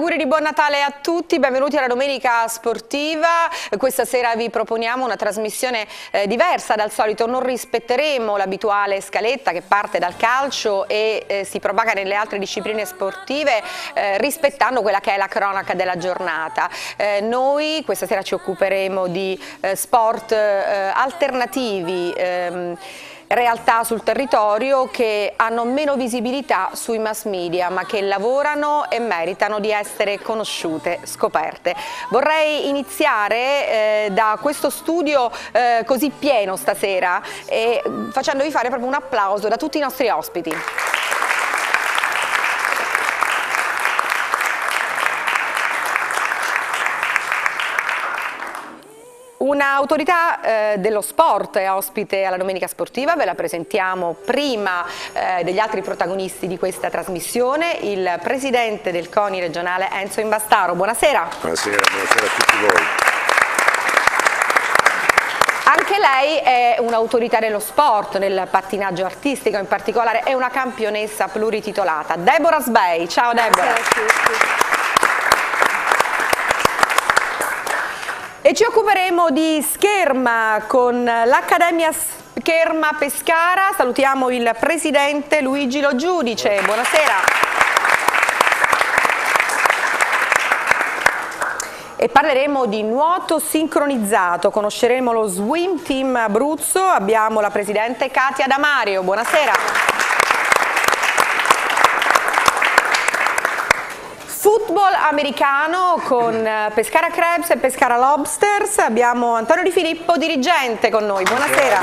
Auguri di buon Natale a tutti, benvenuti alla Domenica Sportiva. Questa sera vi proponiamo una trasmissione eh, diversa dal solito, non rispetteremo l'abituale scaletta che parte dal calcio e eh, si propaga nelle altre discipline sportive eh, rispettando quella che è la cronaca della giornata. Eh, noi questa sera ci occuperemo di eh, sport eh, alternativi ehm, realtà sul territorio che hanno meno visibilità sui mass media ma che lavorano e meritano di essere conosciute, scoperte. Vorrei iniziare eh, da questo studio eh, così pieno stasera e facendovi fare proprio un applauso da tutti i nostri ospiti. Un'autorità eh, dello sport è ospite alla Domenica Sportiva, ve la presentiamo prima eh, degli altri protagonisti di questa trasmissione, il presidente del CONI regionale Enzo Imbastaro. Buonasera. Buonasera, buonasera a tutti voi. Anche lei è un'autorità nello sport, nel pattinaggio artistico in particolare, è una campionessa plurititolata. Deborah Sbei, ciao Deborah. Buonasera a tutti. E ci occuperemo di scherma con l'Accademia Scherma Pescara. Salutiamo il presidente Luigi Lo Giudice. Buonasera. E parleremo di nuoto sincronizzato, conosceremo lo Swim Team Abruzzo, abbiamo la presidente Katia Damario, buonasera. Football americano con eh, Pescara Krebs e Pescara Lobsters, abbiamo Antonio Di Filippo, dirigente con noi, buonasera.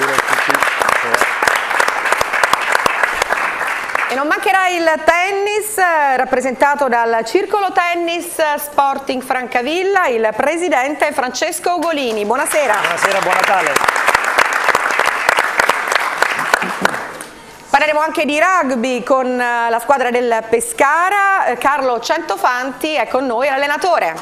E non mancherà il tennis eh, rappresentato dal Circolo Tennis Sporting Francavilla, il presidente Francesco Ugolini, buonasera. Buonasera, buon Natale. Parleremo anche di rugby con eh, la squadra del Pescara, eh, Carlo Centofanti è con noi, l'allenatore.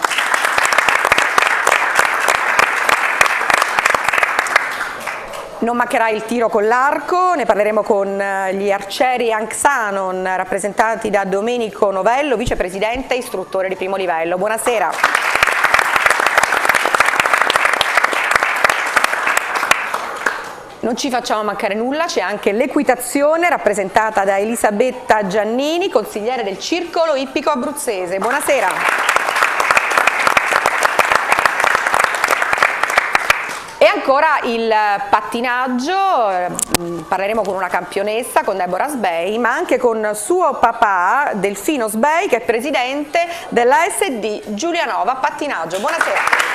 Non mancherà il tiro con l'arco, ne parleremo con eh, gli arcieri Anxanon, rappresentanti da Domenico Novello, vicepresidente e istruttore di primo livello. Buonasera. Non ci facciamo mancare nulla, c'è anche l'equitazione rappresentata da Elisabetta Giannini, consigliere del Circolo Ippico Abruzzese. Buonasera. E ancora il pattinaggio, eh, parleremo con una campionessa, con Deborah Sbei, ma anche con suo papà Delfino Sbei che è presidente della SD Giulianova Pattinaggio. Buonasera.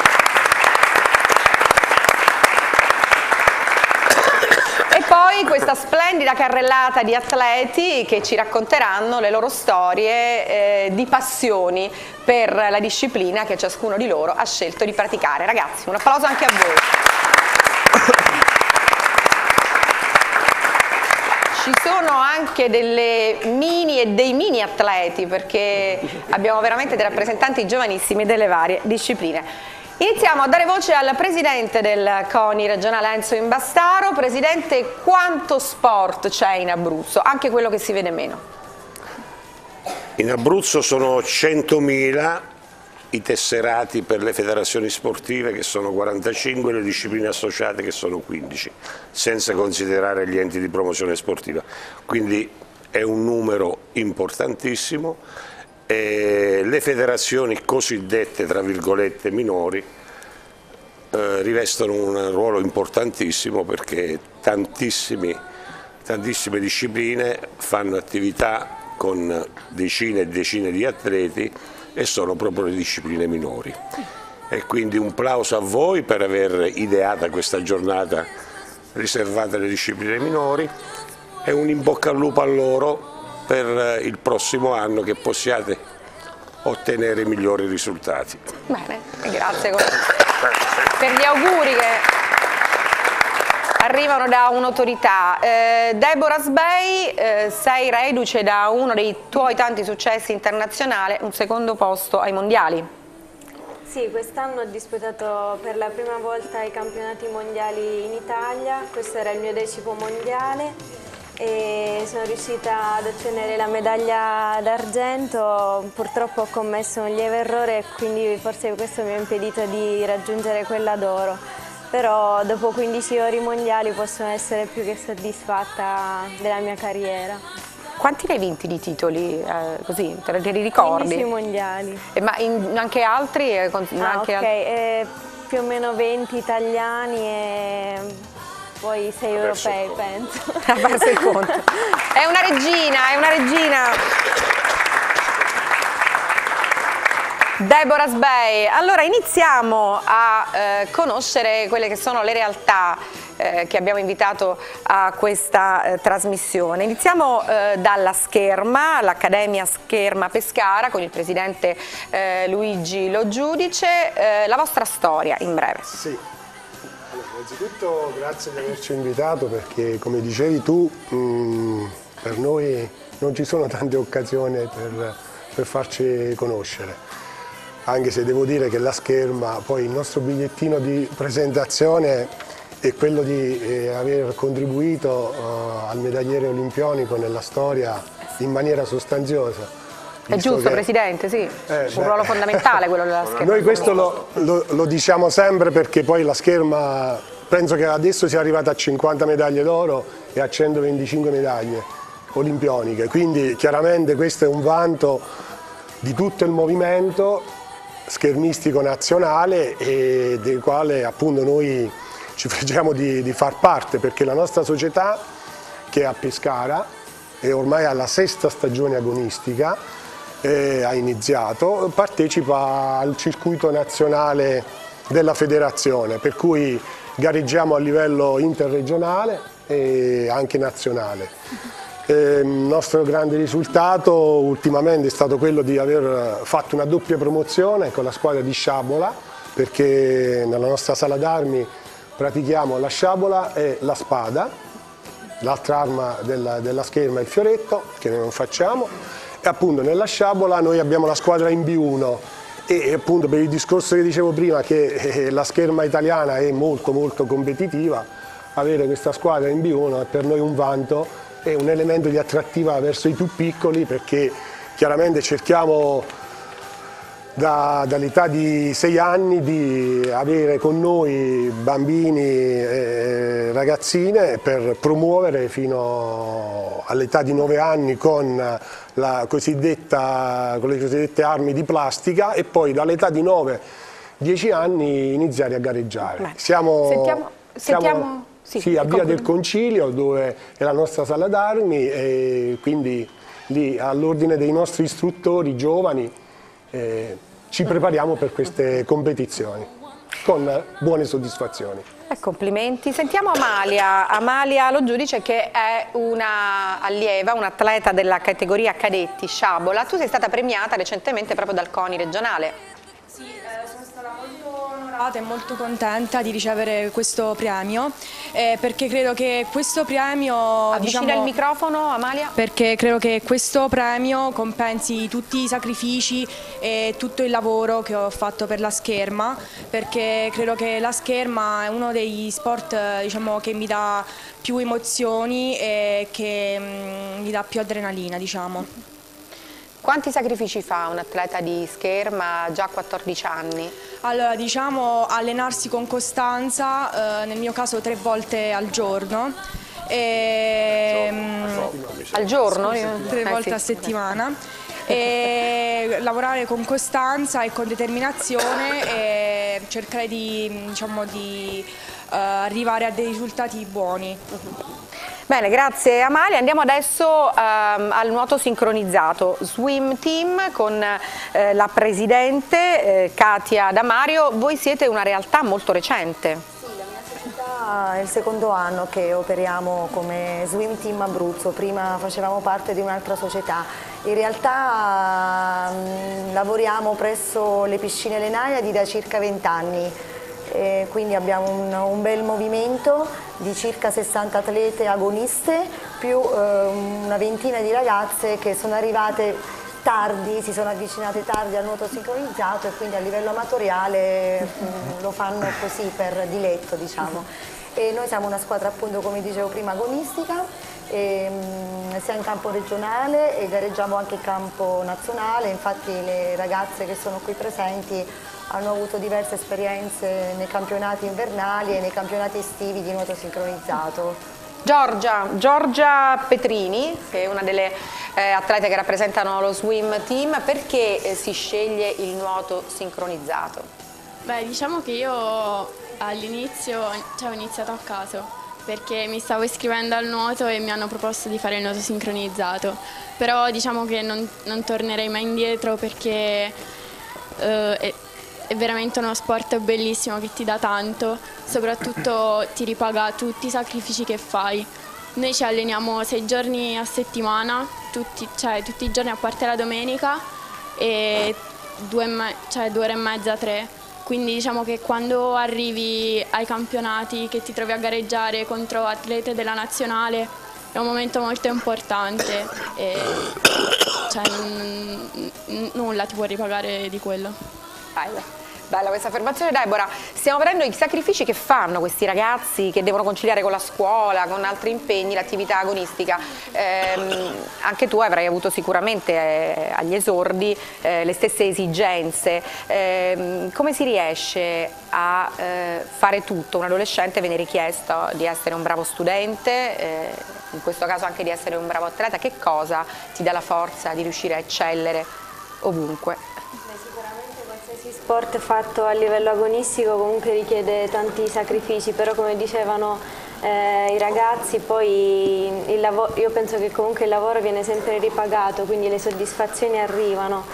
Poi questa splendida carrellata di atleti che ci racconteranno le loro storie eh, di passioni per la disciplina che ciascuno di loro ha scelto di praticare. Ragazzi, un applauso anche a voi. Ci sono anche delle mini e dei mini atleti perché abbiamo veramente dei rappresentanti giovanissimi delle varie discipline. Iniziamo a dare voce al presidente del CONI regionale Enzo Imbastaro. Presidente, quanto sport c'è in Abruzzo? Anche quello che si vede meno. In Abruzzo sono 100.000 i tesserati per le federazioni sportive che sono 45 e le discipline associate che sono 15, senza considerare gli enti di promozione sportiva. Quindi è un numero importantissimo e le federazioni cosiddette tra virgolette minori eh, rivestono un ruolo importantissimo perché tantissime discipline fanno attività con decine e decine di atleti e sono proprio le discipline minori. E quindi un plauso a voi per aver ideata questa giornata riservata alle discipline minori e un in bocca al lupo a loro per eh, il prossimo anno che possiate ottenere migliori risultati. Bene, grazie per gli auguri che arrivano da un'autorità. Eh, Deborah Sbei, eh, sei reduce da uno dei tuoi tanti successi internazionali, un secondo posto ai mondiali. Sì, quest'anno ho disputato per la prima volta i campionati mondiali in Italia, questo era il mio decimo mondiale e sono riuscita ad ottenere la medaglia d'argento, purtroppo ho commesso un lieve errore e quindi forse questo mi ha impedito di raggiungere quella d'oro, però dopo 15 ori mondiali posso essere più che soddisfatta della mia carriera. Quanti ne hai vinti di titoli? Eh, così, te li ricordi? 15 mondiali. Eh, ma in, anche altri? Eh, ah, anche ok, al... più o meno 20 italiani e poi sei europei penso. Ha perso il conto. È una regina, è una regina. Deborah Sbey, allora iniziamo a eh, conoscere quelle che sono le realtà eh, che abbiamo invitato a questa eh, trasmissione. Iniziamo eh, dalla Scherma, l'Accademia Scherma Pescara con il presidente eh, Luigi Lo Giudice, eh, la vostra storia in breve. Sì, Innanzitutto grazie di averci invitato perché come dicevi tu mm, per noi non ci sono tante occasioni per, per, farci conoscere. Anche se devo dire che la scherma, poi il nostro bigliettino di presentazione è quello di eh, aver contribuito eh, al medagliere olimpionico nella storia in maniera sostanziosa è giusto che... Presidente, sì, eh, un ruolo fondamentale quello della scherma. Noi questo lo, lo, lo, diciamo sempre perché poi la scherma penso che adesso sia arrivata a 50 medaglie d'oro e a 125 medaglie olimpioniche, quindi chiaramente questo è un vanto di tutto il movimento schermistico nazionale e del quale appunto noi ci fregiamo di, di far parte perché la nostra società che è a Pescara è ormai alla sesta stagione agonistica eh, ha iniziato, partecipa al circuito nazionale della federazione, per cui gareggiamo a livello interregionale e anche nazionale. Il nostro grande risultato ultimamente è stato quello di aver fatto una doppia promozione con la squadra di Sciabola, perché nella nostra sala d'armi pratichiamo la sciabola e la spada, l'altra arma della, della scherma è il fioretto, che noi non facciamo, e appunto nella sciabola noi abbiamo la squadra in B1 e appunto per il discorso che dicevo prima che eh, la scherma italiana è molto molto competitiva, avere questa squadra in B1 è per noi un vanto e un elemento di attrattiva verso i più piccoli perché chiaramente cerchiamo da, dall'età di 6 anni di avere con noi bambini e ragazzine per promuovere fino all'età di 9 anni con, cosiddetta, con, le cosiddette armi di plastica e poi dall'età di 9-10 anni iniziare a gareggiare. Siamo, sentiamo, siamo sentiamo, sì, sì, a Via del Concilio dove è la nostra sala d'armi e quindi lì all'ordine dei nostri istruttori giovani eh, ci prepariamo per queste competizioni con buone soddisfazioni. Eh, complimenti. Sentiamo Amalia, Amalia lo giudice che è una allieva, un della categoria cadetti Sciabola. Tu sei stata premiata recentemente proprio dal CONI regionale soddisfatta e molto contenta di ricevere questo premio eh, perché credo che questo premio... Avvicina diciamo, il microfono Amalia. Perché credo che questo premio compensi tutti i sacrifici e tutto il lavoro che ho fatto per la scherma perché credo che la scherma è uno degli sport diciamo, che mi dà più emozioni e che mm, mi dà più adrenalina diciamo. Quanti sacrifici fa un atleta di scherma già a 14 anni? Allora, diciamo allenarsi con costanza, eh, nel mio caso tre volte al giorno. E, ehm, al giorno? Tre eh, volte sì. a settimana. E lavorare con costanza e con determinazione e cercare di, diciamo, di uh, arrivare a dei risultati buoni. Bene, grazie Amalia. Andiamo adesso ehm, al nuoto sincronizzato Swim Team con eh, la presidente eh, Katia Damario. Voi siete una realtà molto recente. È il secondo anno che operiamo come Swim Team Abruzzo. Prima facevamo parte di un'altra società. In realtà mh, lavoriamo presso le piscine Lenaiadi da circa 20 anni e quindi abbiamo un, un, bel movimento di circa 60 atlete agoniste più eh, una ventina di ragazze che sono arrivate tardi, si sono avvicinate tardi al nuoto sincronizzato e quindi a livello amatoriale mh, mm, lo fanno così per diletto diciamo. E noi siamo una squadra appunto come dicevo prima agonistica e, mh, sia in campo regionale e gareggiamo anche in campo nazionale, infatti le ragazze che sono qui presenti hanno avuto diverse esperienze nei campionati invernali e nei campionati estivi di nuoto sincronizzato. Giorgia, Giorgia Petrini, che è una delle eh, atlete che rappresentano lo swim team, perché eh, si sceglie il nuoto sincronizzato? Beh, diciamo che io all'inizio cioè, ho iniziato a caso perché mi stavo iscrivendo al nuoto e mi hanno proposto di fare il nuoto sincronizzato, però diciamo che non, non tornerei mai indietro perché eh, è, veramente uno sport bellissimo che ti dà tanto, soprattutto ti ripaga tutti i sacrifici che fai. Noi ci alleniamo sei giorni a settimana, tutti, cioè tutti i giorni a parte la domenica e due, cioè due ore e mezza, tre. Quindi diciamo che quando arrivi ai campionati, che ti trovi a gareggiare contro atlete della nazionale, è un momento molto importante e cioè, nulla ti può ripagare di quello. Vai. Bella questa affermazione Deborah, stiamo vedendo i sacrifici che fanno questi ragazzi che devono conciliare con la scuola, con altri impegni, l'attività agonistica. Eh, anche tu avrai avuto sicuramente eh, agli esordi eh, le stesse esigenze. Ehm, come si riesce a eh, fare tutto? Un adolescente viene richiesto di essere un bravo studente, eh, in questo caso anche di essere un bravo atleta. Che cosa ti dà la forza di riuscire a eccellere ovunque? Sport fatto a livello agonistico comunque richiede tanti sacrifici, però come dicevano eh, i ragazzi poi io penso che comunque il lavoro viene sempre ripagato, quindi le soddisfazioni arrivano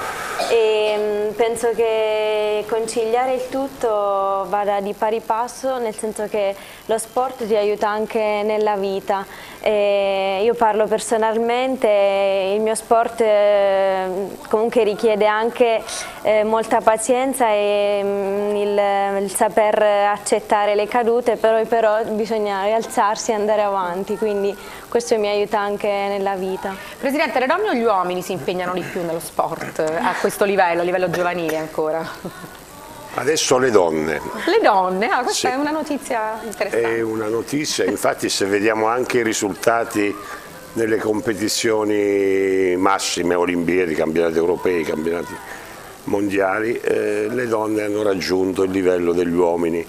e mh, mm, penso che conciliare il tutto vada di pari passo, nel senso che lo sport ti aiuta anche nella vita. E io parlo personalmente, il mio sport eh, comunque richiede anche eh, molta pazienza e mm, il, il, saper accettare le cadute, però, però bisogna rialzarsi e andare avanti, quindi questo mi aiuta anche nella vita. Presidente, le donne o gli uomini si impegnano di più nello sport a questo livello, a livello giovanile ancora? Adesso le donne. Le donne? Ah, questa sì. è una notizia interessante. È una notizia, infatti se vediamo anche i risultati nelle competizioni massime, olimpiadi, campionati europei, campionati mondiali, eh, le donne hanno raggiunto il livello degli uomini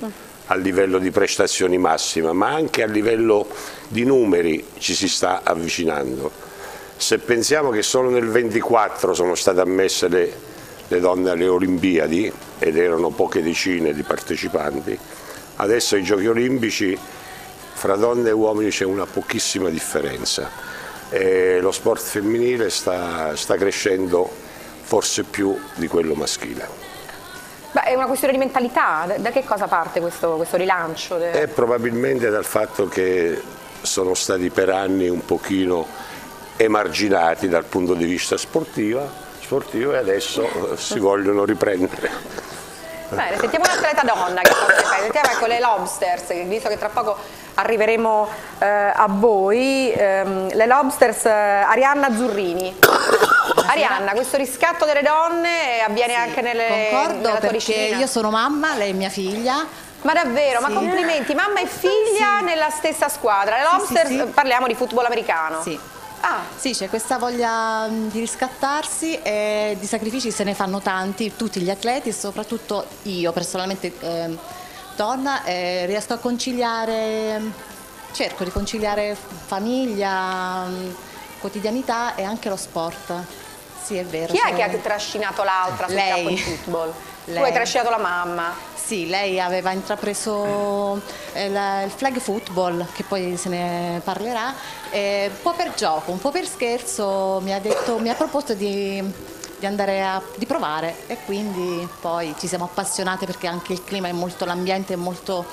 a livello di prestazioni massima, ma anche a livello di numeri ci si sta avvicinando. Se pensiamo che solo nel 24 sono state ammesse le, le donne alle Olimpiadi, ed erano poche decine di partecipanti, adesso ai giochi olimpici fra donne e uomini c'è una pochissima differenza e lo sport femminile sta, sta crescendo forse più di quello maschile. Beh, è una questione di mentalità, da che cosa parte questo, questo rilancio? È probabilmente dal fatto che sono stati per anni un pochino emarginati dal punto di vista sportivo, sportivo e adesso si vogliono riprendere. Bene, sentiamo un'atleta donna che fa sentiamo ecco le lobsters, visto che tra poco arriveremo eh, a voi, ehm, le lobsters eh, Arianna Zurrini. Arianna, questo riscatto delle donne avviene sì, anche nelle, concordo nella tua disciplina? io sono mamma, lei è mia figlia. Ma davvero, sì. ma complimenti, mamma e figlia sì. nella stessa squadra. Le lobsters, parliamo di football americano. Sì. Ah. Sì, c'è questa voglia di riscattarsi e di sacrifici se ne fanno tanti, tutti gli atleti e soprattutto io personalmente eh, donna eh, riesco a conciliare, cerco di conciliare famiglia, quotidianità e anche lo sport. Sì, è vero. Chi è che ha trascinato l'altra sul campo di football? Lei. Tu hai trascinato la mamma? Sì, lei aveva intrapreso eh, il flag football, che poi se ne parlerà, eh, un po' per gioco, un po' per scherzo mi ha, detto, mi ha proposto di, di andare a di provare e quindi poi ci siamo appassionate perché anche il clima è molto, l'ambiente è molto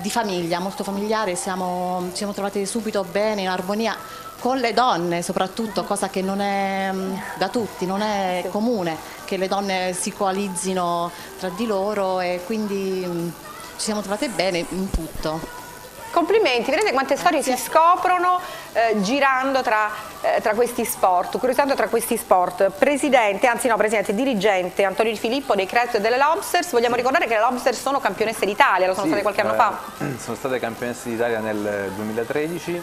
di famiglia, molto familiare, siamo, ci siamo trovate subito bene, in armonia con le donne soprattutto, cosa che non è mm, da tutti, non è comune che le donne si coalizzino tra di loro e quindi mm, ci siamo trovate bene in tutto. Complimenti, vedete quante storie si scoprono eh, girando tra, eh, tra, questi sport, curiosando tra questi sport. Presidente, anzi no, presidente, dirigente Antonio Di Filippo dei Credit delle Lobsters, vogliamo ricordare che le Lobsters sono campionesse d'Italia, lo sono sì, state qualche anno eh, fa? Sono state campionesse d'Italia nel 2013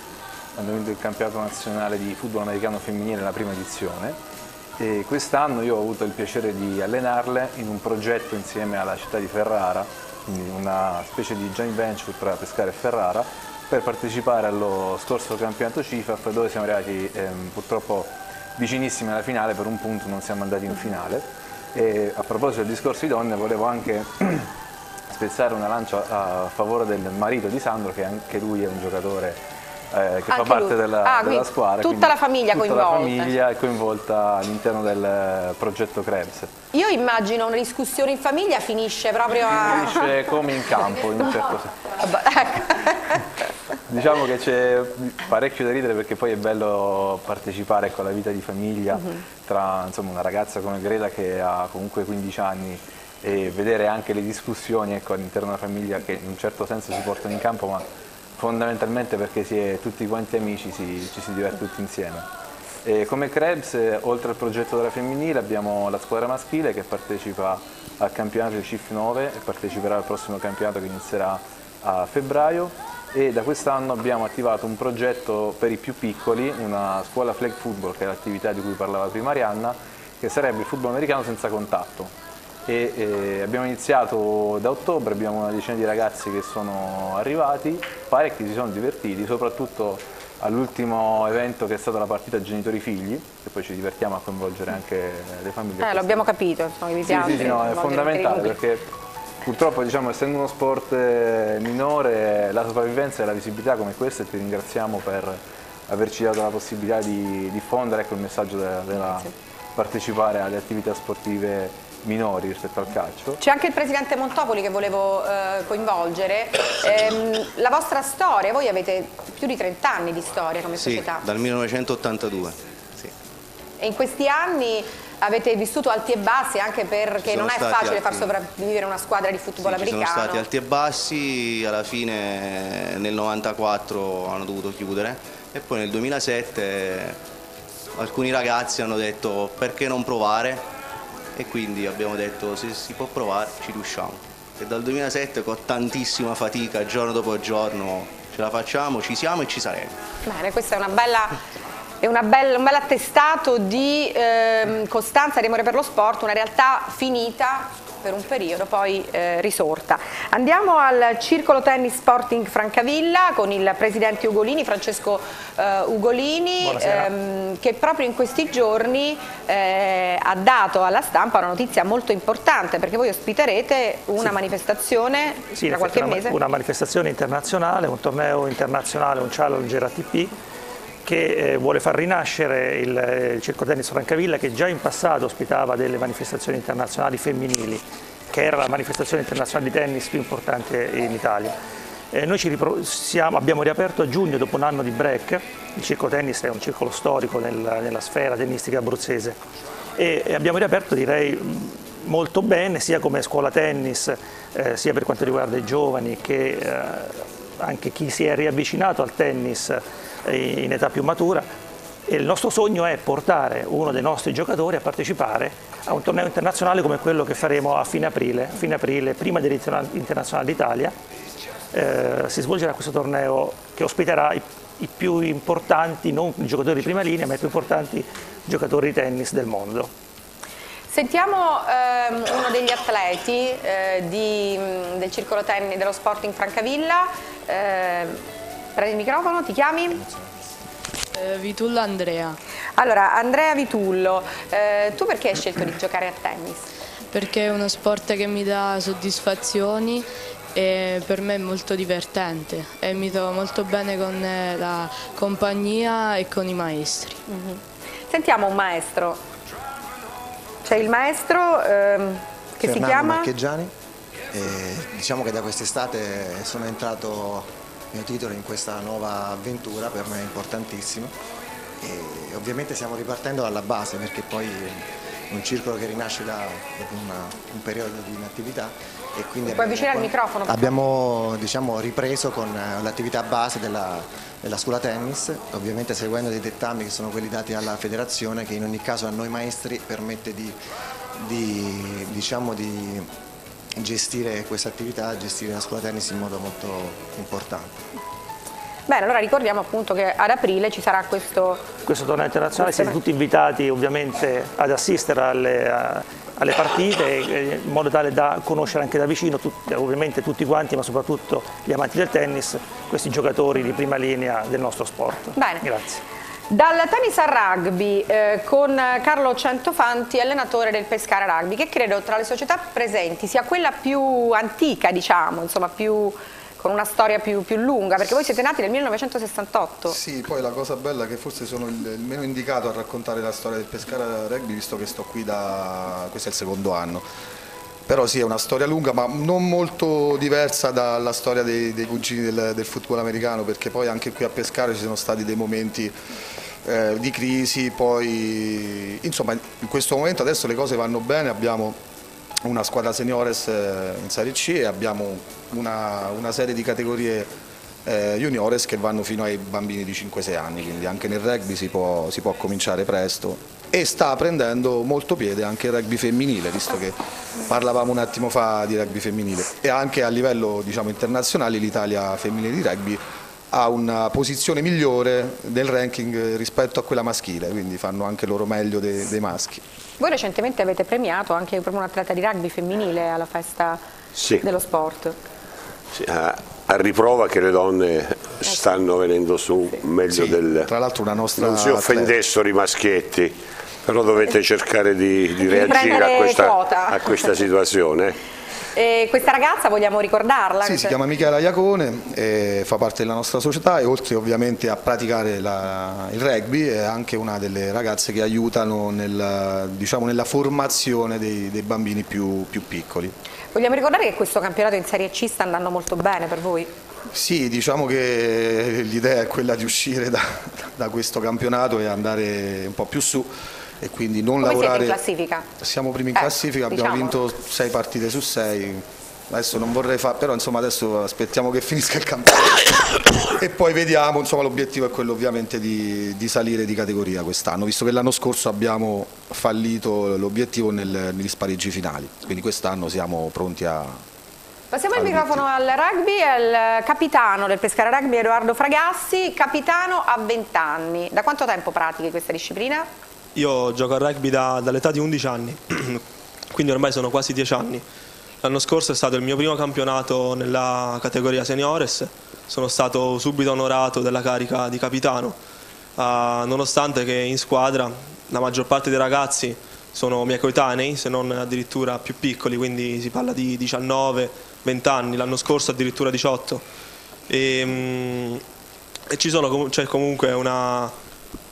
hanno vinto il campionato nazionale di football americano femminile nella prima edizione e quest'anno io ho avuto il piacere di allenarle in un progetto insieme alla città di Ferrara, quindi una specie di joint venture tra Pescara e Ferrara, per partecipare allo scorso campionato CIFAF dove siamo arrivati ehm, purtroppo vicinissimi alla finale, per un punto non siamo andati in finale. E a proposito del discorso di donne volevo anche spezzare una lancia a favore del marito di Sandro che anche lui è un giocatore eh, che Anche fa parte della, Ah, della squadra. tutta la famiglia tutta coinvolta. la famiglia è coinvolta all'interno del eh, progetto Krebs. Io immagino una discussione in famiglia finisce proprio a... Finisce come in campo in un certo senso. Ecco. Diciamo che c'è parecchio da ridere perché poi è bello partecipare con la vita di famiglia Mhm. tra insomma, una ragazza come Greta che ha comunque 15 anni e vedere anche le discussioni ecco, all'interno della famiglia che in un certo senso si portano in campo ma fondamentalmente perché si è tutti quanti amici si- ci si diverte tutti insieme. E come Krebs, eh, oltre al progetto della femminile, abbiamo la squadra maschile che partecipa al campionato di CIF 9 e parteciperà al prossimo campionato che inizierà a febbraio e da quest'anno abbiamo attivato un progetto per i più piccoli, una scuola flag football che è l'attività di cui parlava prima Arianna, che sarebbe il football americano senza contatto. E, eh, abbiamo iniziato da ottobre, abbiamo una decina di ragazzi che sono arrivati, parecchi si sono divertiti, soprattutto all'ultimo evento che è stata la partita genitori-figli, che poi ci divertiamo a coinvolgere anche le famiglie. Eh, lo abbiamo capito, insomma, mi Sì, piace. sì, sì, no, è fondamentale perché purtroppo diciamo, essendo uno sport eh, minore la sopravvivenza e la visibilità come questa e ti ringraziamo per averci dato la possibilità di diffondere ecco, il messaggio della, della partecipare alle attività sportive minori rispetto al calcio. C'è anche il presidente Montopoli che volevo eh, coinvolgere. Ehm, la vostra storia, voi avete più di 30 anni di storia come Sì, società dal 1982. Sì. e in questi anni avete vissuto alti e bassi anche perché non è facile far alti- sopravvivere una squadra di football Sì, ci sono americano. stati alti e bassi, alla fine nel 94 hanno dovuto chiudere e poi nel 2007 alcuni ragazzi hanno detto perché non provare e quindi abbiamo detto se si può provare ci riusciamo. E dal 2007 con tantissima fatica giorno dopo giorno ce la facciamo, ci siamo e ci saremo. Bene, questa è una bella è una bella- un bel attestato di ehm, costanza di amore per lo sport, una realtà finita per un periodo, poi eh, risorta. Andiamo al Circolo Tennis Sporting Francavilla con il presidente Ugolini, Francesco eh, Ugolini, ehm, che proprio in questi giorni eh, ha dato alla stampa una notizia molto importante perché voi ospiterete una manifestazione Sì, tra qualche una, mese. una manifestazione internazionale, un torneo internazionale, un Challenger ATP che eh, vuole far rinascere il, eh, il Circo Tennis Francavilla che già in passato ospitava delle manifestazioni internazionali femminili, che era la manifestazione internazionale di tennis più importante in Italia. Eh, noi siamo- abbiamo riaperto a giugno dopo un anno di break, il Circo Tennis è un circolo storico nel- nella sfera tennistica abruzzese e e abbiamo riaperto direi mh, molto bene sia come scuola tennis eh, sia per quanto riguarda i giovani che eh, anche chi si è riavvicinato al tennis in età più matura e il nostro sogno è portare uno dei nostri giocatori a partecipare a un torneo internazionale come quello che faremo a fine aprile, fine aprile prima dell'Internazionale d'Italia eh, si svolgerà questo torneo che ospiterà i, i più importanti, non i giocatori di prima linea, ma i più importanti giocatori di tennis del mondo. Sentiamo ehm, uno degli atleti eh, di, del circolo tennis dello Sporting Francavilla. Eh, prendi il microfono, ti chiami? Vitullo Andrea. Allora, Andrea Vitullo, eh, tu perché hai scelto di giocare a tennis? Perché è uno sport che mi dà soddisfazioni e per me è molto divertente e mi trovo molto bene con eh, la compagnia e con i maestri. Sentiamo un maestro. C'è il maestro ehm, che si Fernando chiama? Marcheggiani. E diciamo che da quest'estate sono entrato mio titolo in questa nuova avventura, per me è importantissimo. E ovviamente stiamo ripartendo dalla base perché poi è un circolo che rinasce da una- un periodo di inattività e quindi abbiamo- per Abbiamo diciamo, ripreso con eh, l'attività base della, della scuola tennis, ovviamente seguendo dei dettami che sono quelli dati alla federazione che in ogni caso a noi maestri permette di, di, diciamo, di gestire questa attività, gestire la scuola tennis in modo molto importante. Bene, allora ricordiamo appunto che ad aprile ci sarà questo... Questo torneo internazionale, siete tutti invitati ovviamente ad assistere alle, alle partite in modo tale da conoscere anche da vicino tutti, ovviamente tutti quanti ma soprattutto gli amanti del tennis, questi giocatori di prima linea del nostro sport. Bene. Grazie. Dal tennis al rugby eh, con Carlo Centofanti, allenatore del Pescara Rugby, che credo tra le società presenti sia quella più antica, diciamo, insomma più con una storia più, più, lunga, perché voi siete nati nel 1968. Sì, poi la cosa bella è che forse sono il, il, meno indicato a raccontare la storia del Pescara Rugby, visto che sto qui da... questo è il secondo anno. Però sì, è una storia lunga, ma non molto diversa dalla storia dei, dei cugini del, del football americano, perché poi anche qui a Pescara ci sono stati dei momenti eh, di crisi, poi insomma in questo momento adesso le cose vanno bene, abbiamo una squadra seniores eh, in Serie C e abbiamo una, una serie di categorie eh, juniores che vanno fino ai bambini di 5-6 anni, quindi anche nel rugby si può, si può cominciare presto. E sta prendendo molto piede anche il rugby femminile, visto che parlavamo un attimo fa di rugby femminile. E anche a livello diciamo, internazionale l'Italia femminile di rugby ha una posizione migliore del ranking rispetto a quella maschile, quindi fanno anche loro meglio dei, dei maschi. Voi recentemente avete premiato anche proprio un atleta di rugby femminile alla festa sì. dello sport. Sì, a, a, riprova che le donne stanno venendo su meglio sì, del... Tra l'altro una nostra... Non si offendessero i maschietti, però dovete cercare di, di reagire a questa, a questa situazione. E questa ragazza vogliamo ricordarla? Sì, si chiama Michela Iacone, fa parte della nostra società e oltre ovviamente a praticare la, il rugby è anche una delle ragazze che aiutano nel, diciamo, nella formazione dei, dei bambini più, più piccoli. Vogliamo ricordare che questo campionato in Serie C sta andando molto bene per voi? Sì, diciamo che l'idea è quella di uscire da, da questo campionato e andare un po' più su e quindi non Come lavorare... siete in classifica? Siamo primi in eh, classifica, abbiamo diciamo. vinto sei partite su sei, adesso non vorrei fare, però insomma adesso aspettiamo che finisca il campionato e poi vediamo, insomma l'obiettivo è quello ovviamente di, di salire di categoria quest'anno, visto che l'anno scorso abbiamo fallito l'obiettivo nel, negli spareggi finali, quindi quest'anno siamo pronti a... Passiamo il microfono al rugby, al capitano del Pescara Rugby Edoardo Fragassi, capitano a 20 anni. Da quanto tempo pratichi questa disciplina? Io gioco a rugby da, dall'età di 11 anni, quindi ormai sono quasi 10 anni. L'anno scorso è stato il mio primo campionato nella categoria seniores, sono stato subito onorato della carica di capitano, uh, nonostante che in squadra la maggior parte dei ragazzi sono miei coetanei, se non addirittura più piccoli, quindi si parla di 19, 20 anni, l'anno scorso addirittura 18. E, um, e ci sono, c'è comunque una,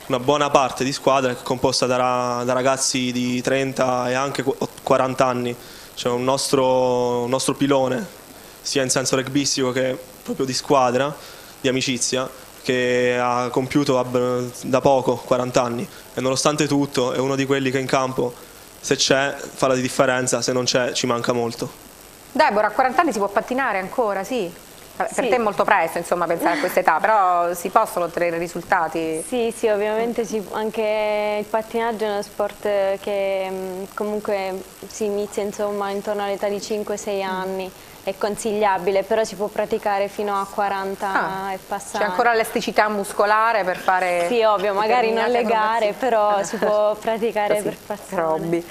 una buona parte di squadra che è composta da, da ragazzi di 30 e anche 40 anni. C'è un nostro, un nostro pilone, sia in senso rugbyistico che proprio di squadra, di amicizia, che ha compiuto da poco 40 anni e nonostante tutto è uno di quelli che in campo se c'è fa la differenza, se non c'è ci manca molto. Deborah, a 40 anni si può pattinare ancora, sì? Per sì. te è molto presto insomma, pensare a questa età, però si possono ottenere risultati? Sì, sì, ovviamente sì. anche il pattinaggio è uno sport che mm, comunque si inizia insomma, intorno all'età di 5-6 anni. È consigliabile, però si può praticare fino a 40 ah, e passare. C'è ancora elasticità muscolare per fare... Sì, ovvio, magari non le gare, però si può praticare per passare. Hobby.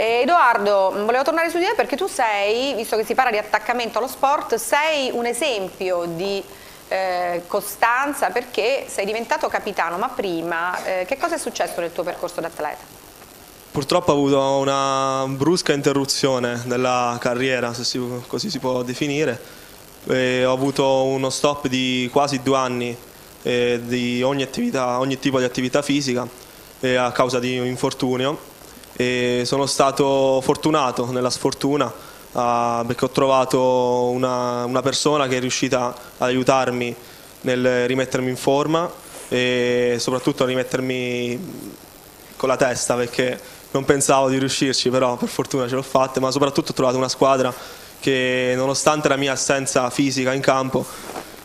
Eh, Edoardo, volevo tornare su di te perché tu sei, visto che si parla di attaccamento allo sport, sei un esempio di eh, costanza perché sei diventato capitano, ma prima eh, che cosa è successo nel tuo percorso d'atleta? Purtroppo ho avuto una brusca interruzione della carriera, se si, così si può definire. E ho avuto uno stop di quasi due anni eh, di ogni, attività, ogni tipo di attività fisica eh, a causa di un infortunio e sono stato fortunato nella sfortuna uh, perché ho trovato una, una, persona che è riuscita ad aiutarmi nel rimettermi in forma e soprattutto a rimettermi con la testa perché non pensavo di riuscirci però per fortuna ce l'ho fatta ma soprattutto ho trovato una squadra che nonostante la mia assenza fisica in campo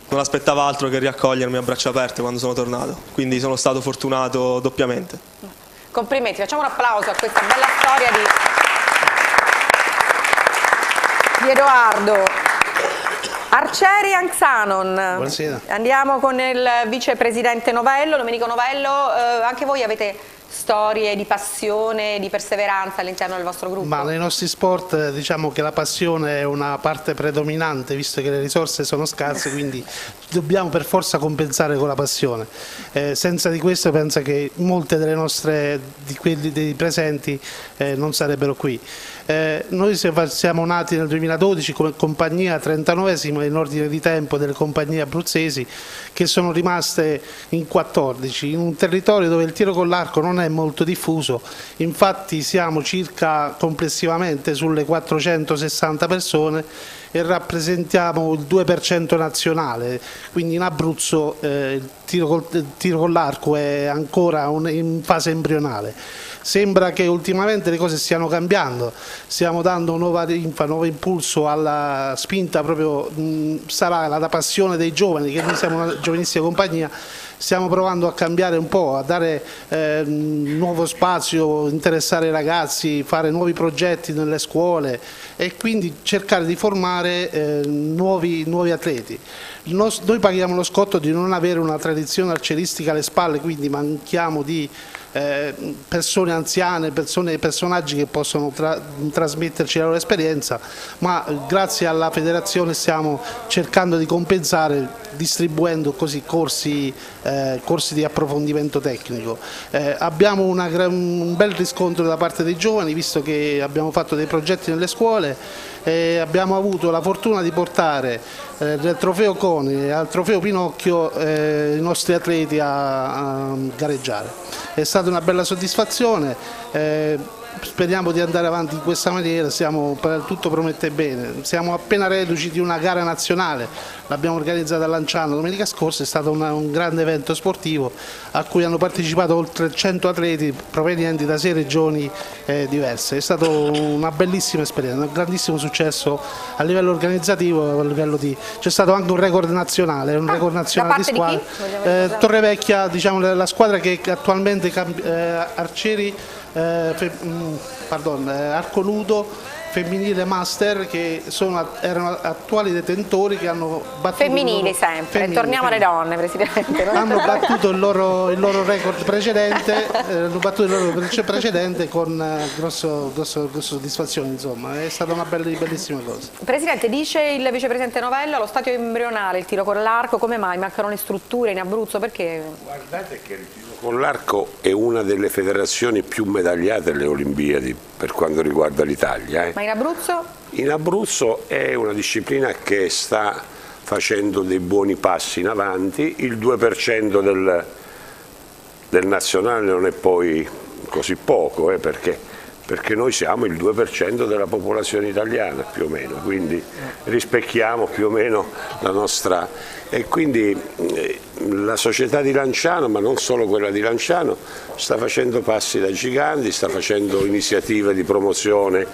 non aspettava altro che riaccogliermi a braccia aperte quando sono tornato quindi sono stato fortunato doppiamente. Complimenti, facciamo un applauso a questa bella storia di, di Edoardo. Arcieri Anxanon. Buonasera. Andiamo con il vicepresidente Novello. Domenico Novello, eh, anche voi avete storie di passione, di perseveranza all'interno del vostro gruppo? Ma nei nostri sport eh, diciamo che la passione è una parte predominante visto che le risorse sono scarse quindi dobbiamo per forza compensare con la passione. Eh, senza di questo penso che molte delle nostre, di quelli dei presenti eh, non sarebbero qui. Eh, noi siamo nati nel 2012 come compagnia 39esima in ordine di tempo delle compagnie abruzzesi che sono rimaste in 14 in un territorio dove il tiro con l'arco non è molto diffuso, infatti siamo circa complessivamente sulle 460 persone e rappresentiamo il 2% nazionale, quindi in Abruzzo eh, il tiro, col, tiro con l'arco è ancora un, in fase embrionale. Sembra che ultimamente le cose stiano cambiando, stiamo dando nuova rinfa, nuovo impulso alla spinta proprio, mh, sarà la passione dei giovani, che noi siamo una giovanissima compagnia, stiamo provando a cambiare un po', a dare eh, nuovo spazio, interessare i ragazzi, fare nuovi progetti nelle scuole e quindi cercare di formare eh, nuovi, nuovi atleti. Noi paghiamo lo scotto di non avere una tradizione arceristica alle spalle, quindi manchiamo di eh, persone anziane, persone, personaggi che possono tra, trasmetterci la loro esperienza, ma grazie alla federazione stiamo cercando di compensare distribuendo così corsi, eh, corsi di approfondimento tecnico. Eh, abbiamo una, un bel riscontro da parte dei giovani visto che abbiamo fatto dei progetti nelle scuole e abbiamo avuto la fortuna di portare eh, del trofeo Coni e al trofeo Pinocchio eh, i nostri atleti a, a gareggiare. È stata una bella soddisfazione. Speriamo di andare avanti in questa maniera, siamo, tutto promette bene. Siamo appena reduci di una gara nazionale, l'abbiamo organizzata a Lanciano domenica scorsa, è stato una, un grande evento sportivo a cui hanno partecipato oltre 100 atleti provenienti da sei regioni eh, diverse. È stata una bellissima esperienza, un grandissimo successo a livello organizzativo, c'è stato anche un record nazionale, un ah, record nazionale di squadra. Di eh, Torrevecchia, diciamo, la squadra che attualmente eh, Arcieri eh, mm, pardon, eh, arco nudo femminile master che sono, erano attuali detentori che hanno battuto femminili loro, sempre, femminili, torniamo alle donne Presidente. Hanno battuto il loro, il loro record precedente eh, hanno battuto il loro precedente con eh, grosso, grosso, grosso soddisfazione insomma. È stata una bella, bellissima cosa. Presidente dice il vicepresidente Novella lo stadio embrionale il tiro con l'arco come mai? Mancano le strutture in Abruzzo perché? guardate che il tiro con l'arco è una delle federazioni più medagliate alle Olimpiadi per quanto riguarda l'Italia. Eh. Ma in Abruzzo? In Abruzzo è una disciplina che sta facendo dei buoni passi in avanti, il 2% del, del nazionale non è poi così poco, eh, perché, perché, noi siamo il 2% della popolazione italiana più o meno, quindi rispecchiamo più o meno la nostra... E quindi eh, la società di Lanciano, ma non solo quella di Lanciano, sta facendo passi da giganti, sta facendo iniziative di promozione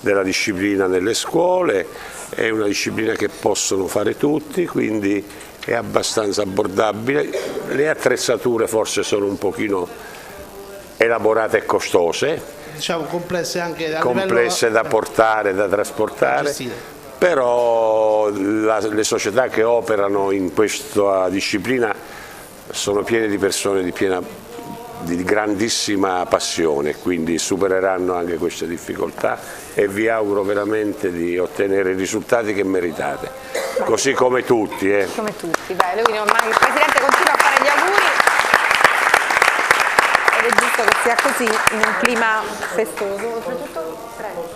della disciplina nelle scuole, è una disciplina che possono fare tutti, quindi è abbastanza abbordabile. Le attrezzature forse sono un pochino elaborate e costose, diciamo complesse anche complesse livello... da portare, da trasportare, però la, le società che operano in questa disciplina sono piene di persone di, piena, di grandissima passione, quindi supereranno anche queste difficoltà e vi auguro veramente di ottenere i risultati che meritate, così come tutti. Eh. Come tutti, Beh, lui ormai il Presidente continua a fare gli auguri ed è giusto che sia così in un clima festoso. Oltretutto, prego.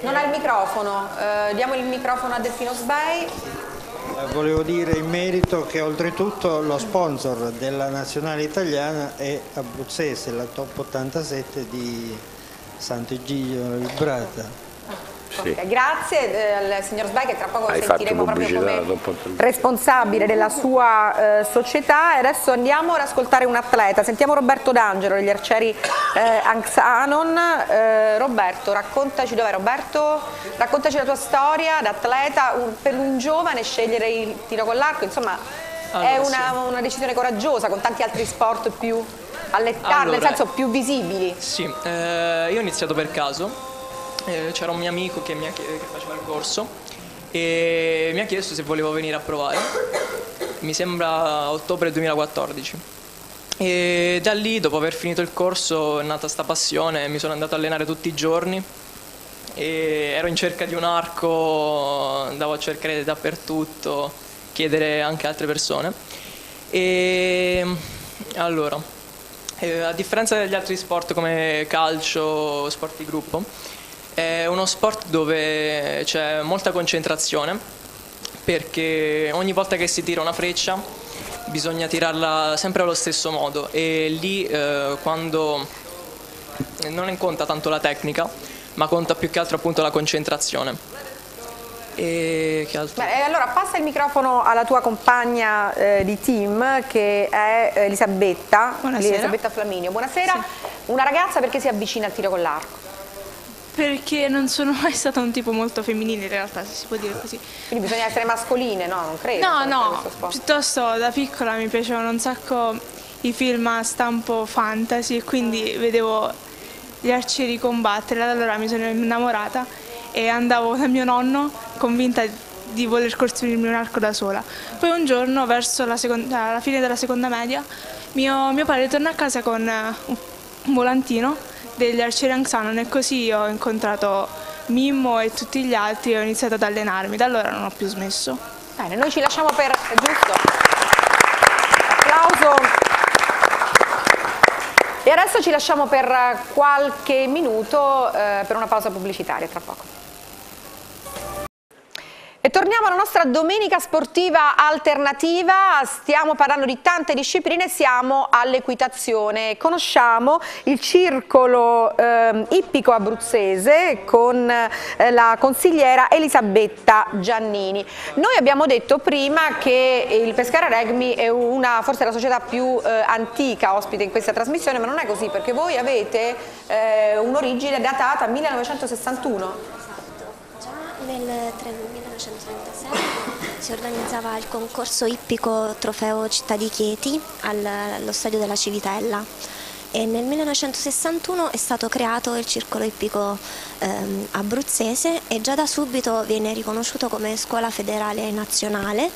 Non ha il microfono, eh, diamo il microfono a Delfino Sbei. Eh, volevo dire in merito che oltretutto lo sponsor della nazionale italiana è abruzzese, la Top 87 di Sant'Egidio Librata. Sì. Okay, grazie eh, al signor Sbai che tra poco Hai sentiremo proprio come responsabile della sua eh, società e adesso andiamo ad ascoltare un atleta, sentiamo Roberto D'Angelo degli arcieri eh, Anxanon, eh, Roberto raccontaci dov'è Roberto? Raccontaci la tua storia da atleta, un, per un giovane scegliere il tiro con l'arco, insomma allora, è una, sì. una, decisione coraggiosa con tanti altri sport più all'età, allora, nel senso più visibili. Sì, eh, io ho iniziato per caso eh, c'era un mio amico che, mi, che, faceva il corso e mi ha chiesto se volevo venire a provare. Mi sembra ottobre 2014. E da lì, dopo aver finito il corso, è nata questa passione, mi sono andato a allenare tutti i giorni ero in cerca di un arco, andavo a cercare dappertutto, chiedere anche altre persone. E allora, eh, a differenza degli altri sport come calcio, sport di gruppo, è uno sport dove c'è molta concentrazione perché ogni volta che si tira una freccia bisogna tirarla sempre allo stesso modo e lì eh, quando non conta tanto la tecnica ma conta più che altro appunto la concentrazione. E che altro? Beh, allora passa il microfono alla tua compagna eh, di team che è Elisabetta, Elisabetta Flaminio. Buonasera, sì. una ragazza perché si avvicina al tiro con l'arco? Perché non sono mai stata un tipo molto femminile in realtà, se si può dire così. Quindi bisogna essere mascoline, no? Non credo. No, no, piuttosto da piccola mi piacevano un sacco i film a stampo fantasy e quindi vedevo gli arcieri combattere, allora mi sono innamorata e andavo da mio nonno convinta di voler costruirmi un arco da sola. Poi un giorno, verso la, seconda, la fine della seconda media, mio, mio padre torna a casa con un volantino degli arcieri Angsanon e così ho incontrato Mimmo e tutti gli altri e ho iniziato ad allenarmi, da allora non ho più smesso. Bene, noi ci lasciamo per giusto. Applauso. E adesso ci lasciamo per qualche minuto eh, per una pausa pubblicitaria, tra poco. E torniamo alla nostra domenica sportiva alternativa, stiamo parlando di tante discipline, siamo all'equitazione. Conosciamo il circolo eh, ippico abruzzese con eh, la consigliera Elisabetta Giannini. Noi abbiamo detto prima che il Pescara Regmi è una, forse la società più eh, antica ospite in questa trasmissione, ma non è così perché voi avete eh, un'origine datata 1961 nel 1936 si organizzava il concorso ippico Trofeo Città di Chieti allo stadio della Civitella e nel 1961 è stato creato il circolo ippico ehm, abruzzese e già da subito viene riconosciuto come scuola federale nazionale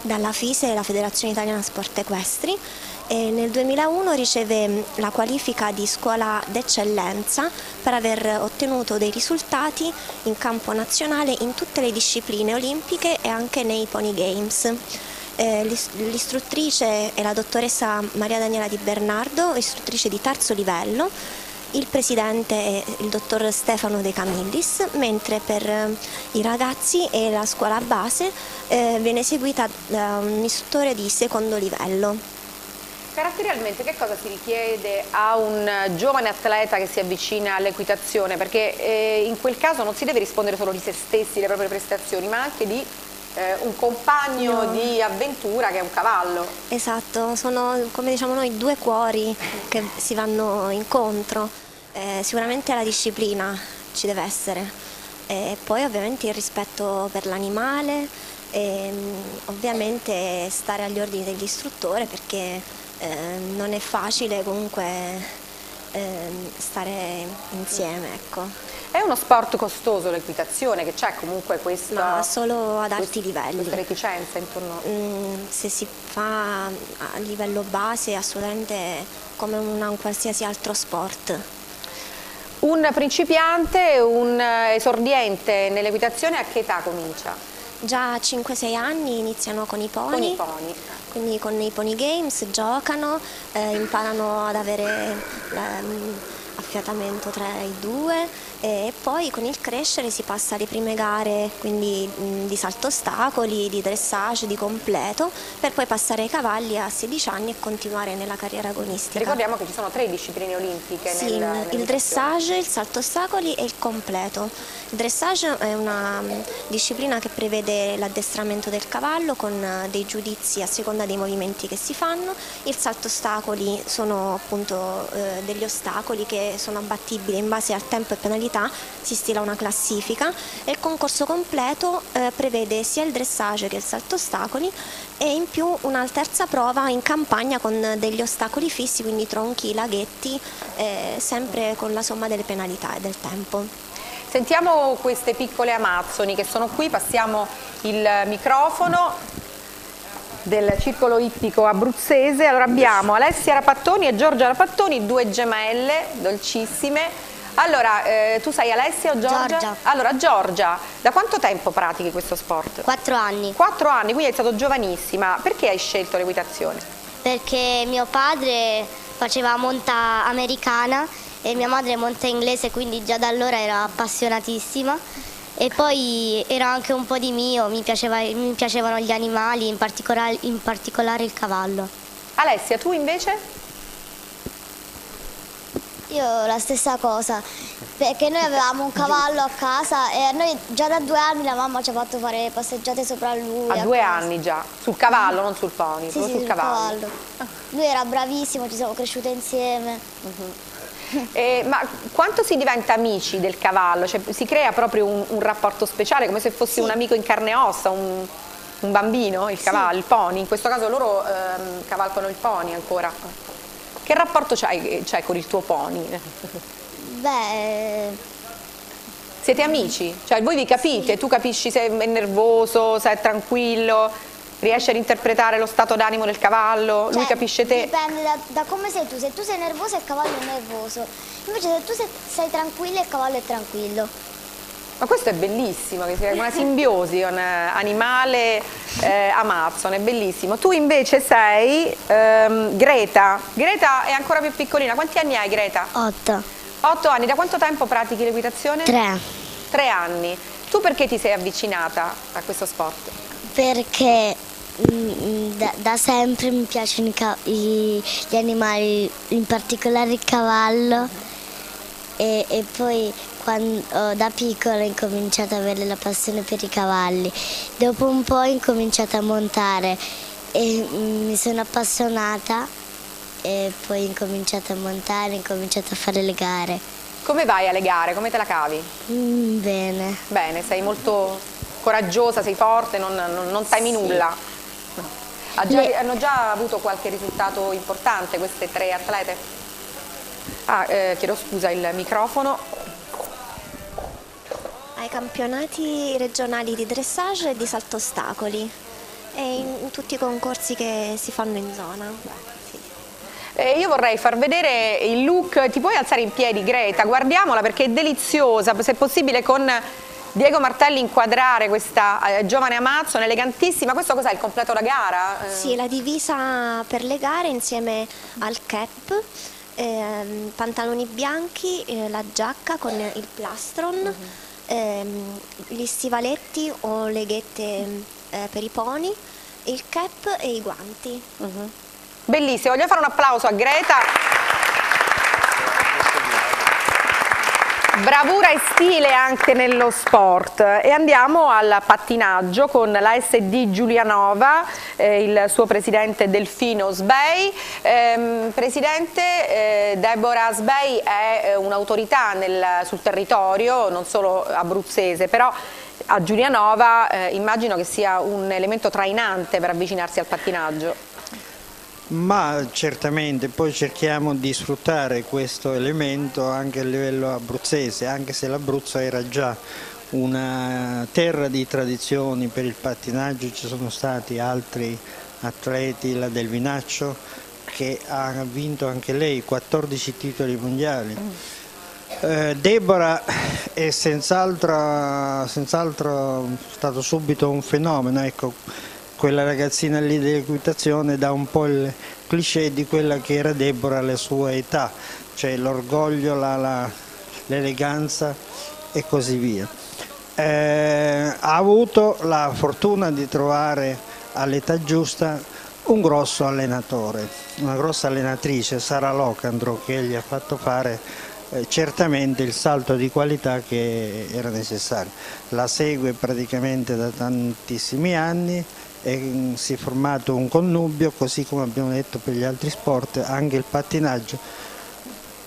dalla FISE, la Federazione Italiana Sport Equestri e nel 2001 riceve la qualifica di scuola d'eccellenza per aver ottenuto dei risultati in campo nazionale in tutte le discipline olimpiche e anche nei Pony Games. Eh, l'istruttrice è la dottoressa Maria Daniela Di Bernardo, istruttrice di terzo livello, il presidente è il dottor Stefano De Camillis, mentre per eh, i ragazzi e la scuola base eh, viene seguita da un istruttore di secondo livello. Caratterialmente che cosa si richiede a un giovane atleta che si avvicina all'equitazione? Perché eh, in quel caso non si deve rispondere solo di se stessi, le proprie prestazioni, ma anche di eh, un compagno no. di avventura che è un cavallo. Esatto, sono come diciamo noi due cuori che si vanno incontro. Eh, sicuramente la disciplina ci deve essere e poi ovviamente il rispetto per l'animale e mm, ovviamente stare agli ordini dell'istruttore perché eh, non è facile comunque eh, stare insieme. Ecco. È uno sport costoso l'equitazione, che c'è comunque questa... Ma solo ad alti livelli. Questa reticenza intorno... Mm, se si fa a livello base assolutamente come un qualsiasi altro sport. Un principiante, un esordiente nell'equitazione a che età comincia? Già a 5-6 anni iniziano con i pony. Con i pony quindi con i pony games giocano, eh, imparano ad avere ehm, affiatamento tra i due e poi con il crescere si passa alle prime gare quindi di salto ostacoli, di dressage, di completo per poi passare ai cavalli a 16 anni e continuare nella carriera agonistica. Ricordiamo che ci sono tre discipline olimpiche sì, nel, il dressage, il salto ostacoli e il completo. Il dressage è una disciplina che prevede l'addestramento del cavallo con dei giudizi a seconda dei movimenti che si fanno, il salto ostacoli sono appunto eh, degli ostacoli che sono abbattibili in base al tempo e penalità attività si stila una classifica e il concorso completo eh, prevede sia il dressage che il salto ostacoli e in più una terza prova in campagna con degli ostacoli fissi, quindi tronchi, laghetti, eh, sempre con la somma delle penalità e del tempo. Sentiamo queste piccole amazzoni che sono qui, passiamo il microfono del circolo ippico abruzzese. Allora abbiamo Alessia Rapattoni e Giorgia Rapattoni, due gemelle dolcissime. Allora, eh, tu sei Alessia o Giorgia? Giorgia. Allora, Giorgia, da quanto tempo pratichi questo sport? Quattro anni. Quattro anni, quindi sei stata giovanissima. Perché hai scelto l'equitazione? Perché mio padre faceva monta americana e mia madre monta inglese, quindi già da allora ero appassionatissima. E poi era anche un po' di mio, mi, piaceva- mi piacevano gli animali, in particolare, in particolare il cavallo. Alessia, tu invece? Io la stessa cosa, perché noi avevamo un cavallo a casa e a noi già da due anni la mamma ci ha fatto fare passeggiate sopra lui. A due anni già, sul cavallo, non sul pony, Sì, solo sì, sul cavallo. cavallo. Lui era bravissimo, ci siamo cresciute insieme. Eh, ma quanto si diventa amici del cavallo? Cioè, si crea proprio un, un rapporto speciale, come se fossi un amico in carne e ossa, un, un bambino, il cavallo, il pony. In questo caso loro ehm, cavalcano il pony ancora. Che rapporto c'hai, c'hai con il tuo pony? Beh, Siete amici? Cioè voi vi capite? Tu capisci se è nervoso, se è tranquillo? Riesci ad interpretare lo stato d'animo del cavallo? Lui cioè, capisce te? Dipende da, da come sei tu. Se tu sei nervoso il cavallo è nervoso. Invece se tu sei, sei tranquillo il cavallo è tranquillo. Ma questo è bellissimo, una simbiosi con eh, animale eh, Amazon, è bellissimo. Tu invece sei ehm, Greta. Greta è ancora più piccolina. Quanti anni hai Greta? Otto. Otto anni. Da quanto tempo pratichi l'equitazione? Tre. Tre anni. Tu perché ti sei avvicinata a questo sport? Perché mm, da, da sempre mi piacciono i- gli animali, in particolare il cavallo. E, e poi quando, da piccola ho incominciato ad avere la passione per i cavalli. Dopo un po' ho incominciato a montare e mm, mi sono appassionata e poi ho incominciato a montare, ho incominciato a fare le gare. Come vai alle gare? Come te la cavi? Mm, bene. Bene, sei molto coraggiosa, sei forte, non, non, non temi nulla. Ha già- Le- hanno già avuto qualche risultato importante queste tre atlete? Ah, eh, chiedo scusa il microfono. Ai campionati regionali di dressage e di salto ostacoli e in, tutti i concorsi che si fanno in zona. Eh, io vorrei far vedere il look, ti puoi alzare in piedi Greta, guardiamola perché è deliziosa, se possibile con Diego Martelli inquadrare questa eh, giovane Amazon, elegantissima, questo cos'è il completo da gara? Eh, Sì, la divisa per le gare insieme al cap, ehm, pantaloni bianchi, eh, la giacca con il plastron, ehm, gli stivaletti o leghette eh, per i pony, il cap e i guanti. Bellissimo, voglio fare un applauso a Greta. Bravura e stile anche nello sport e andiamo al pattinaggio con la SD Giulianova, eh, il suo presidente Delfino Sbei. Ehm, presidente, eh, Deborah Sbei è eh, un'autorità sul territorio, non solo abruzzese, però a Giulianova eh, immagino che sia un elemento trainante per avvicinarsi al pattinaggio. Ma certamente poi cerchiamo di sfruttare questo elemento anche a livello abruzzese, anche se l'Abruzzo era già una terra di tradizioni per il pattinaggio, ci sono stati altri atleti, la Del Vinaccio, che ha vinto anche lei 14 titoli mondiali. Eh, Deborah è senz'altro, senz'altro stato subito un fenomeno, ecco, quella ragazzina lì dell'equitazione dà un po' il cliché di quella che era Deborah alla sua età, cioè l'orgoglio, l'eleganza e così via. Eh, ha avuto la fortuna di trovare all'età giusta un grosso allenatore, una grossa allenatrice, Sara Locandro, che gli ha fatto fare eh, certamente il salto di qualità che era necessario. La segue praticamente da tantissimi anni e si è formato un connubio, così come abbiamo detto per gli altri sport, anche il pattinaggio.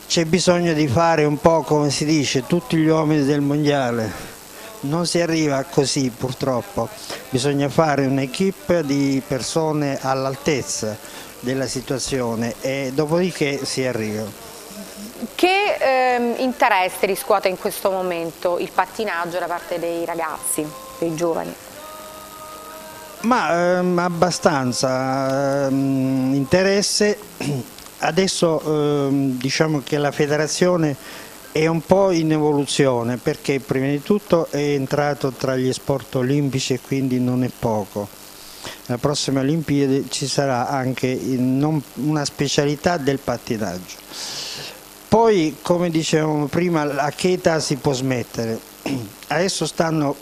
C'è bisogno di fare un po' come si dice, tutti gli uomini del mondiale. Non si arriva così purtroppo, bisogna fare un'equipe di persone all'altezza della situazione e dopodiché si arriva. che ehm, interesse riscuote in questo momento il pattinaggio da parte dei ragazzi, dei giovani? Ma ehm, abbastanza ehm, interesse. Adesso ehm, diciamo che la federazione è un po' in evoluzione perché prima di tutto è entrato tra gli sport olimpici e quindi non è poco. La prossima Olimpiade ci sarà anche una specialità del pattinaggio. Poi, come dicevamo prima, a che età si può smettere? Adesso stanno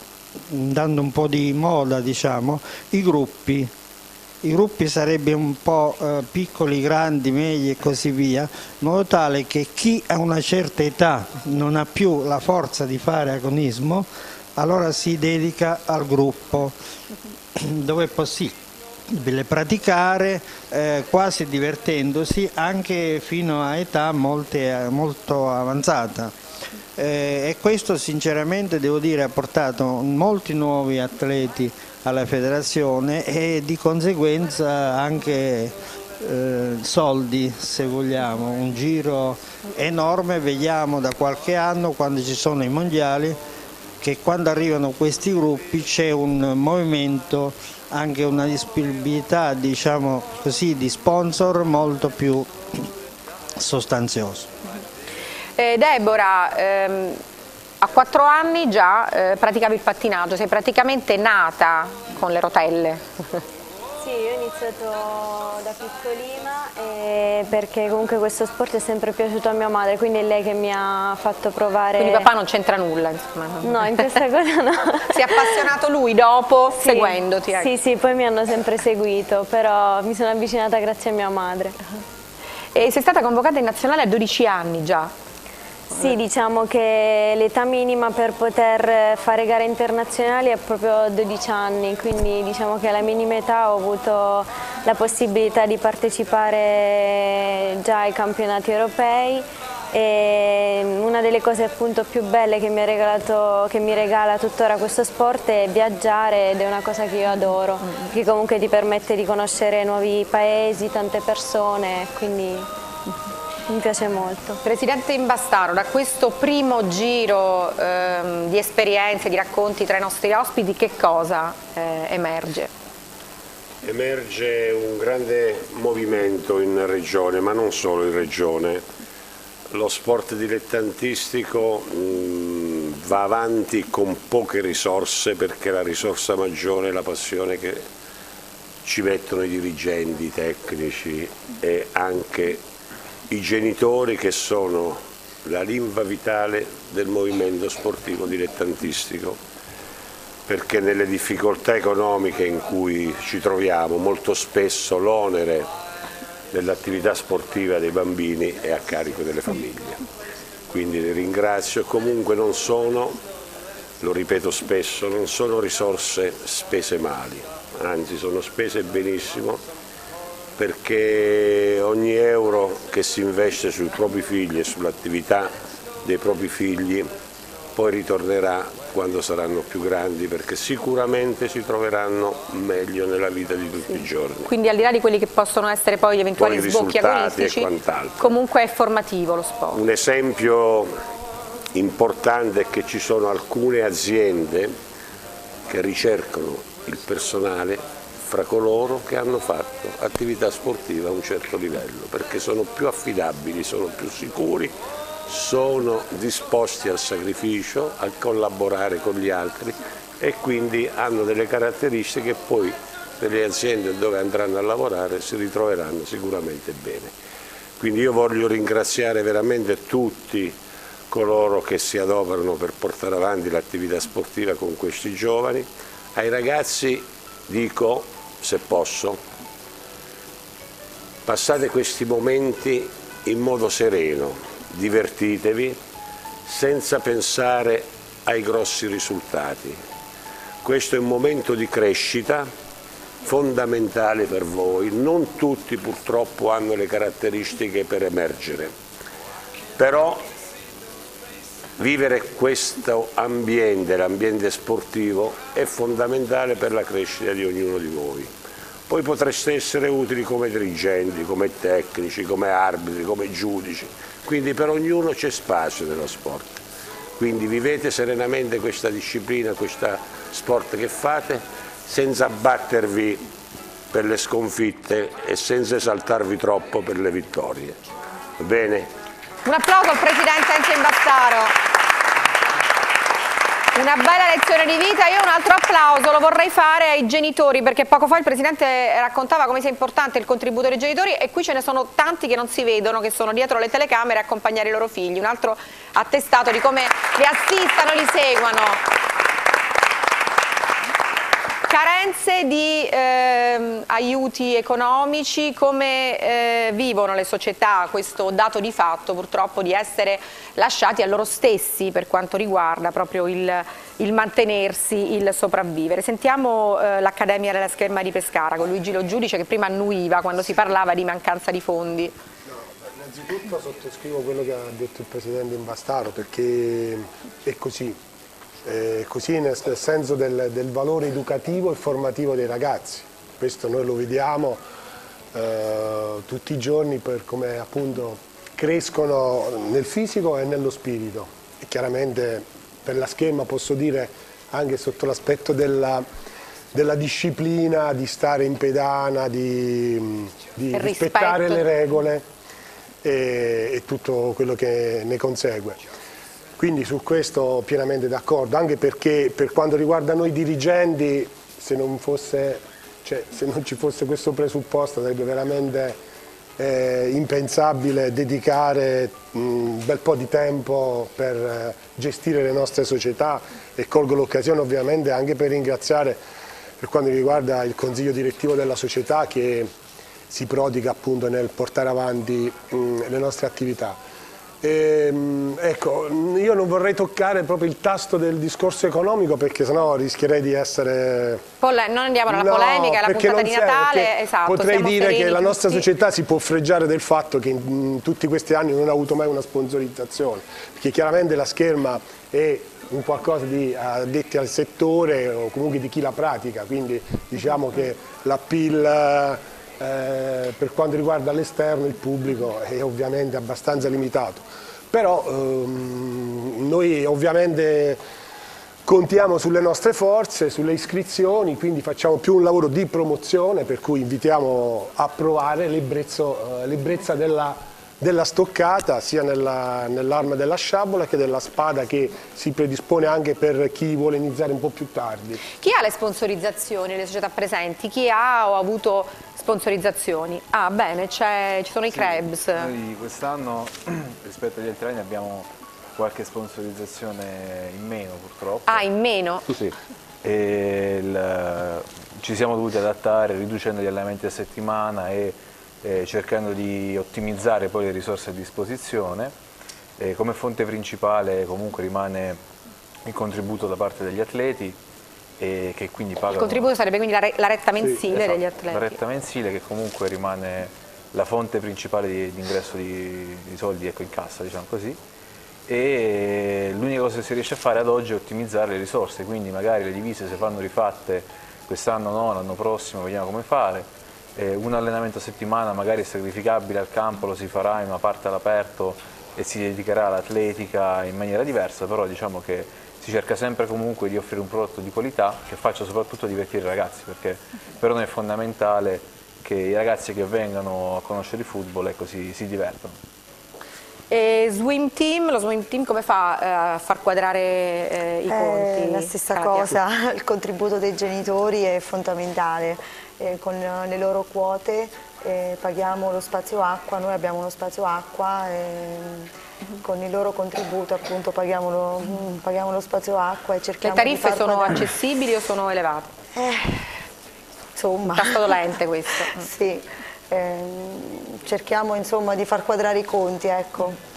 dando un po' di moda, diciamo, i gruppi. I gruppi sarebbero un po' eh, piccoli, grandi, medi e così via, in modo tale che chi a una certa età non ha più la forza di fare agonismo, allora si dedica al gruppo, dove è possibile praticare eh, quasi divertendosi anche fino a età molte, molto avanzata. Eh, e questo sinceramente devo dire ha portato molti nuovi atleti alla federazione e di conseguenza anche eh, soldi se vogliamo, un giro enorme, vediamo da qualche anno quando ci sono i mondiali che quando arrivano questi gruppi c'è un movimento, anche una disponibilità diciamo così, di sponsor molto più sostanzioso. Eh, Deborah, ehm, a quattro anni già eh, praticavi il pattinaggio, sei praticamente nata con le rotelle. Sì, io ho iniziato da piccolina perché comunque questo sport è sempre piaciuto a mia madre, quindi è lei che mi ha fatto provare... Quindi papà non c'entra nulla insomma? No, in questa cosa no. si è appassionato lui dopo, sì, seguendoti? Ecco. Sì, sì, poi mi hanno sempre seguito, però mi sono avvicinata grazie a mia madre. E sei stata convocata in nazionale a 12 anni già? Sì, diciamo che l'età minima per poter fare gare internazionali è proprio 12 anni, quindi diciamo che alla minima età ho avuto la possibilità di partecipare già ai campionati europei e una delle cose appunto più belle che mi, regalato, che mi regala tuttora questo sport è viaggiare ed è una cosa che io adoro, che comunque ti permette di conoscere nuovi paesi, tante persone, quindi mi piace molto. Presidente Imbastaro, da questo primo giro ehm, di esperienze, di racconti tra i nostri ospiti, che cosa eh, emerge? Emerge un grande movimento in regione, ma non solo in regione. Lo sport dilettantistico mh, va avanti con poche risorse perché la risorsa maggiore è la passione che ci mettono i dirigenti, i tecnici e anche i genitori che sono la linfa vitale del movimento sportivo dilettantistico perché nelle difficoltà economiche in cui ci troviamo molto spesso l'onere dell'attività sportiva dei bambini è a carico delle famiglie. Quindi li ringrazio e comunque non sono, lo ripeto spesso, non sono risorse spese mali, anzi sono spese benissimo perché ogni euro che si investe sui propri figli e sull'attività dei propri figli poi ritornerà quando saranno più grandi perché sicuramente si troveranno meglio nella vita di tutti sì. i giorni. Quindi al di là di quelli che possono essere poi eventuali poi sbocchi agonistici, comunque è formativo lo sport. Un esempio importante è che ci sono alcune aziende che ricercano il personale fra coloro che hanno fatto attività sportiva a un certo livello, perché sono più affidabili, sono più sicuri, sono disposti al sacrificio, a collaborare con gli altri e quindi hanno delle caratteristiche che poi per le aziende dove andranno a lavorare si ritroveranno sicuramente bene. Quindi io voglio ringraziare veramente tutti coloro che si adoperano per portare avanti l'attività sportiva con questi giovani. Ai ragazzi dico se posso, passate questi momenti in modo sereno, divertitevi senza pensare ai grossi risultati. Questo è un momento di crescita fondamentale per voi, non tutti purtroppo hanno le caratteristiche per emergere, però vivere questo ambiente, l'ambiente sportivo, è fondamentale per la crescita di ognuno di voi. poi potreste essere utili come dirigenti, come tecnici, come arbitri, come giudici, quindi per ognuno c'è spazio nello sport. Quindi vivete serenamente questa disciplina, questo sport che fate, senza battervi per le sconfitte e senza esaltarvi troppo per le vittorie. Va bene? Un applauso al Presidente Enzo Imbastaro. Una bella lezione di vita, io un altro applauso lo vorrei fare ai genitori perché poco fa il Presidente raccontava come sia importante il contributo dei genitori e qui ce ne sono tanti che non si vedono, che sono dietro le telecamere a accompagnare i loro figli, un altro attestato di come li assistano, li seguano. Carenze di eh, aiuti economici, come eh, vivono le società questo dato di fatto purtroppo di essere lasciati a loro stessi per quanto riguarda proprio il, il mantenersi, il sopravvivere. Sentiamo eh, l'Accademia della Scherma di Pescara con Luigi Lo Giudice che prima annuiva quando si parlava di mancanza di fondi. innanzitutto sottoscrivo quello che ha detto il Presidente Imbastaro perché è così eh, così nel, nel senso del, del, valore educativo e formativo dei ragazzi. Questo noi lo vediamo eh, tutti i giorni per come appunto crescono nel fisico e nello spirito. E chiaramente per la schema posso dire anche sotto l'aspetto della, della, disciplina, di stare in pedana, di, di rispettare le regole e, e tutto quello che ne consegue. Quindi su questo pienamente d'accordo, anche perché per quanto riguarda noi dirigenti, se non, fosse, cioè, se non ci fosse questo presupposto sarebbe veramente eh, impensabile dedicare un bel po' di tempo per eh, gestire le nostre società e colgo l'occasione ovviamente anche per ringraziare per quanto riguarda il consiglio direttivo della società che si prodiga appunto nel portare avanti mh, le nostre attività. Ehm, ecco, io non vorrei toccare proprio il tasto del discorso economico perché sennò rischierei di essere... Pole non andiamo alla no, polemica, alla puntata di Natale, esatto, Potrei dire che la nostra tutti. società si può freggiare del fatto che in, tutti questi anni non ha avuto mai una sponsorizzazione, perché chiaramente la scherma è un qualcosa di addetti al settore o comunque di chi la pratica, quindi diciamo che l'appeal eh, per quanto riguarda l'esterno il pubblico è ovviamente abbastanza limitato, però ehm, noi ovviamente contiamo sulle nostre forze, sulle iscrizioni, quindi facciamo più un lavoro di promozione per cui invitiamo a provare l'ebbrezza eh, della della stoccata sia nell'arma nell della sciabola che della spada che si predispone anche per chi vuole iniziare un po' più tardi. Chi ha le sponsorizzazioni, le società presenti? Chi ha o ha avuto sponsorizzazioni? Ah bene, ci sono i sì, Krebs. Noi quest'anno rispetto agli altri anni abbiamo qualche sponsorizzazione in meno purtroppo. Ah, in meno? Sì. Il, ci siamo dovuti adattare riducendo gli allenamenti a settimana e eh, cercando di ottimizzare poi le risorse a disposizione. Eh, come fonte principale comunque rimane il contributo da parte degli atleti e che quindi pagano... Il contributo sarebbe quindi la, re la retta mensile sì, esatto, degli atleti. La retta mensile che comunque rimane la fonte principale di, di ingresso di, di, soldi ecco, in cassa, diciamo così. E l'unica cosa che si riesce a fare ad oggi è ottimizzare le risorse, quindi magari le divise se vanno rifatte quest'anno no, l'anno prossimo vediamo come fare, eh, un allenamento a settimana magari sacrificabile al campo lo si farà in una parte all'aperto e si dedicherà all'atletica in maniera diversa, però diciamo che si cerca sempre comunque di offrire un prodotto di qualità che faccia soprattutto divertire i ragazzi, perché per noi è fondamentale che i ragazzi che vengano a conoscere il football ecco, si, si divertano. E swim team, lo swim team come fa eh, a far quadrare eh, i conti? Eh, la stessa cosa, il contributo dei genitori è fondamentale eh, con le loro quote eh, paghiamo lo spazio acqua, noi abbiamo uno spazio acqua e con il loro contributo appunto paghiamo lo, paghiamo lo spazio acqua e cerchiamo Le tariffe sono guadagnare. accessibili o sono elevate? Eh, insomma. Tasto dolente questo. sì, ehm, cerchiamo insomma di far quadrare i conti, ecco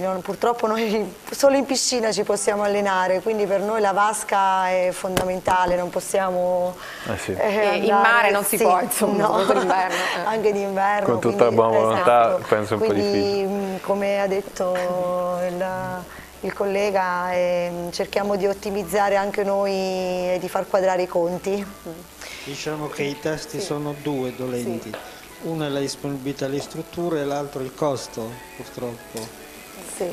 non, purtroppo noi solo in piscina ci possiamo allenare, quindi per noi la vasca è fondamentale, non possiamo eh sì. eh, In mare non si sì, può, insomma, no. d'inverno. Eh. Anche d'inverno. Con tutta quindi, la buona volontà esatto. penso un quindi, po' difficile. Mm, come ha detto il, il collega, eh, cerchiamo di ottimizzare anche noi e di far quadrare i conti. Diciamo che i tasti sono due dolenti. Uno è la disponibilità delle strutture e l'altro il costo, purtroppo.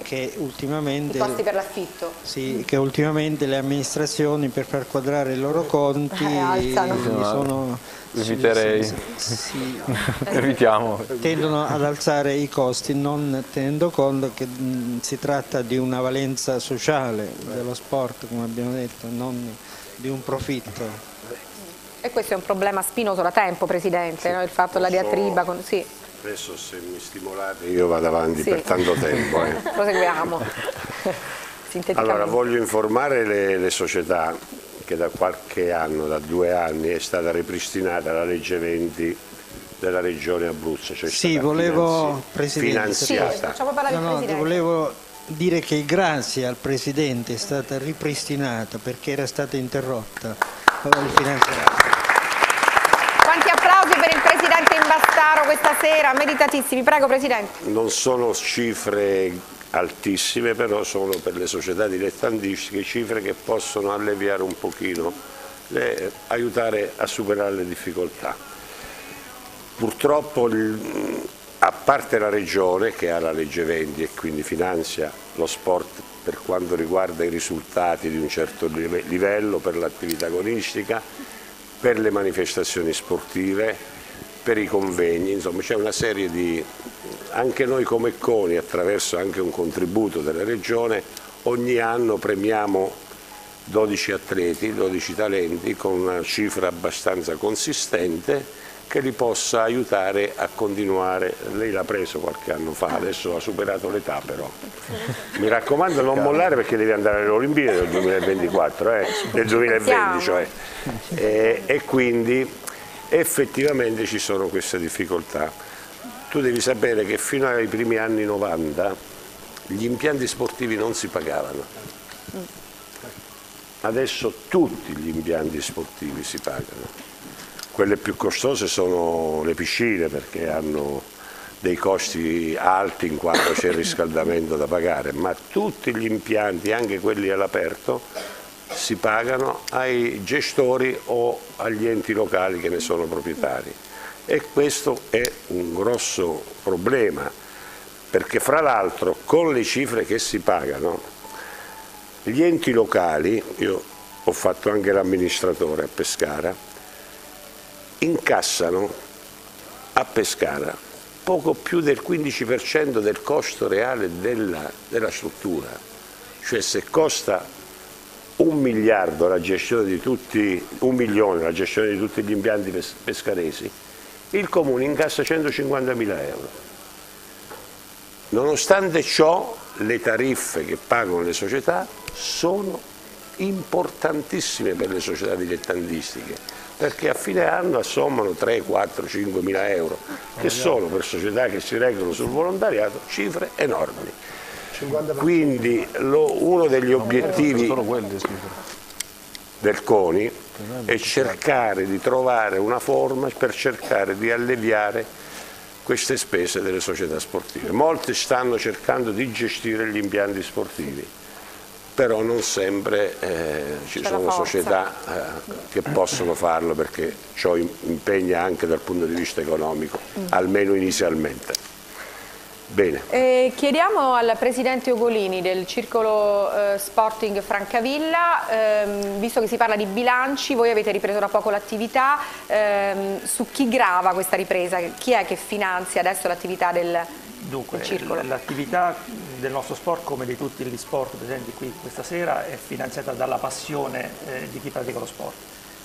Che ultimamente, I costi per l'affitto. sì, che ultimamente le amministrazioni per far quadrare i loro conti Eh, sono, Eviterei. sì, sì, Evitiamo. tendono ad alzare i costi non tenendo conto che mh, si tratta di una valenza sociale dello sport, come abbiamo detto, non di un profitto. E questo è un problema spinoso da tempo, Presidente, no? il fatto della diatriba. Con... Sì, Adesso se mi stimolate io vado avanti Sì. per tanto tempo. eh. proseguiamo. Allora, voglio informare le, le società che da qualche anno, da due anni, è stata ripristinata la legge 20 della regione Abruzzo. Cioè Sì, volevo, finanziata. Facciamo parlare il No, no, volevo dire che grazie al Presidente è stata ripristinata perché era stata interrotta il finanziamento. Quanti applausi per il Presidente Imbastaro questa sera, meritatissimi. Prego, Presidente. Non sono cifre altissime, però sono per le società dilettantistiche cifre che possono alleviare un pochino, le- aiutare a superare le difficoltà. Purtroppo, il- a parte la Regione che ha la legge 20 e quindi finanzia lo sport per quanto riguarda i risultati di un certo live- livello, per l'attività agonistica, per le manifestazioni sportive, per i convegni, insomma c'è una serie di... Anche noi come CONI, attraverso anche un contributo della Regione, ogni anno premiamo 12 atleti, 12 talenti con una cifra abbastanza consistente che li possa aiutare a continuare. Lei l'ha preso qualche anno fa, adesso ha superato l'età però. Mi raccomando non mollare perché devi andare alle Olimpiadi del 2024, eh, del 2020 cioè. E, e quindi effettivamente ci sono queste difficoltà. Tu devi sapere che fino ai primi anni 90 gli impianti sportivi non si pagavano. Adesso tutti gli impianti sportivi si pagano. Quelle più costose sono le piscine perché hanno dei costi alti in quanto c'è il riscaldamento da pagare, ma tutti gli impianti, anche quelli all'aperto, si pagano ai gestori o agli enti locali che ne sono proprietari. E questo è un grosso problema, perché fra l'altro con le cifre che si pagano, gli enti locali, io ho fatto anche l'amministratore a Pescara, incassano a Pescara poco più del 15% del costo reale della, della struttura. Cioè se costa un miliardo la gestione di tutti, un milione la gestione di tutti gli impianti pes- pescaresi, il comune incassa 150 mila euro. Nonostante ciò, le tariffe che pagano le società sono importantissime per le società dilettantistiche, perché a fine anno assommano 3, 4, 5 mila euro, che sono per società che si reggono sul volontariato cifre enormi. Quindi lo- uno degli obiettivi del CONI è cercare di trovare una forma per cercare di alleviare queste spese delle società sportive. Molti stanno cercando di gestire gli impianti sportivi, però non sempre eh, ci sono società eh, che possono farlo perché ciò im- impegna anche dal punto di vista economico, Mm. almeno inizialmente. Bene. Eh, chiediamo al Presidente Ugolini del Circolo eh, Sporting Francavilla, ehm, visto che si parla di bilanci, voi avete ripreso da poco l'attività, ehm, su chi grava questa ripresa? Chi è che finanzia adesso l'attività del, Dunque, del circolo? l'attività del nostro sport, come di tutti gli sport presenti qui questa sera, è finanziata dalla passione eh, di chi pratica lo sport.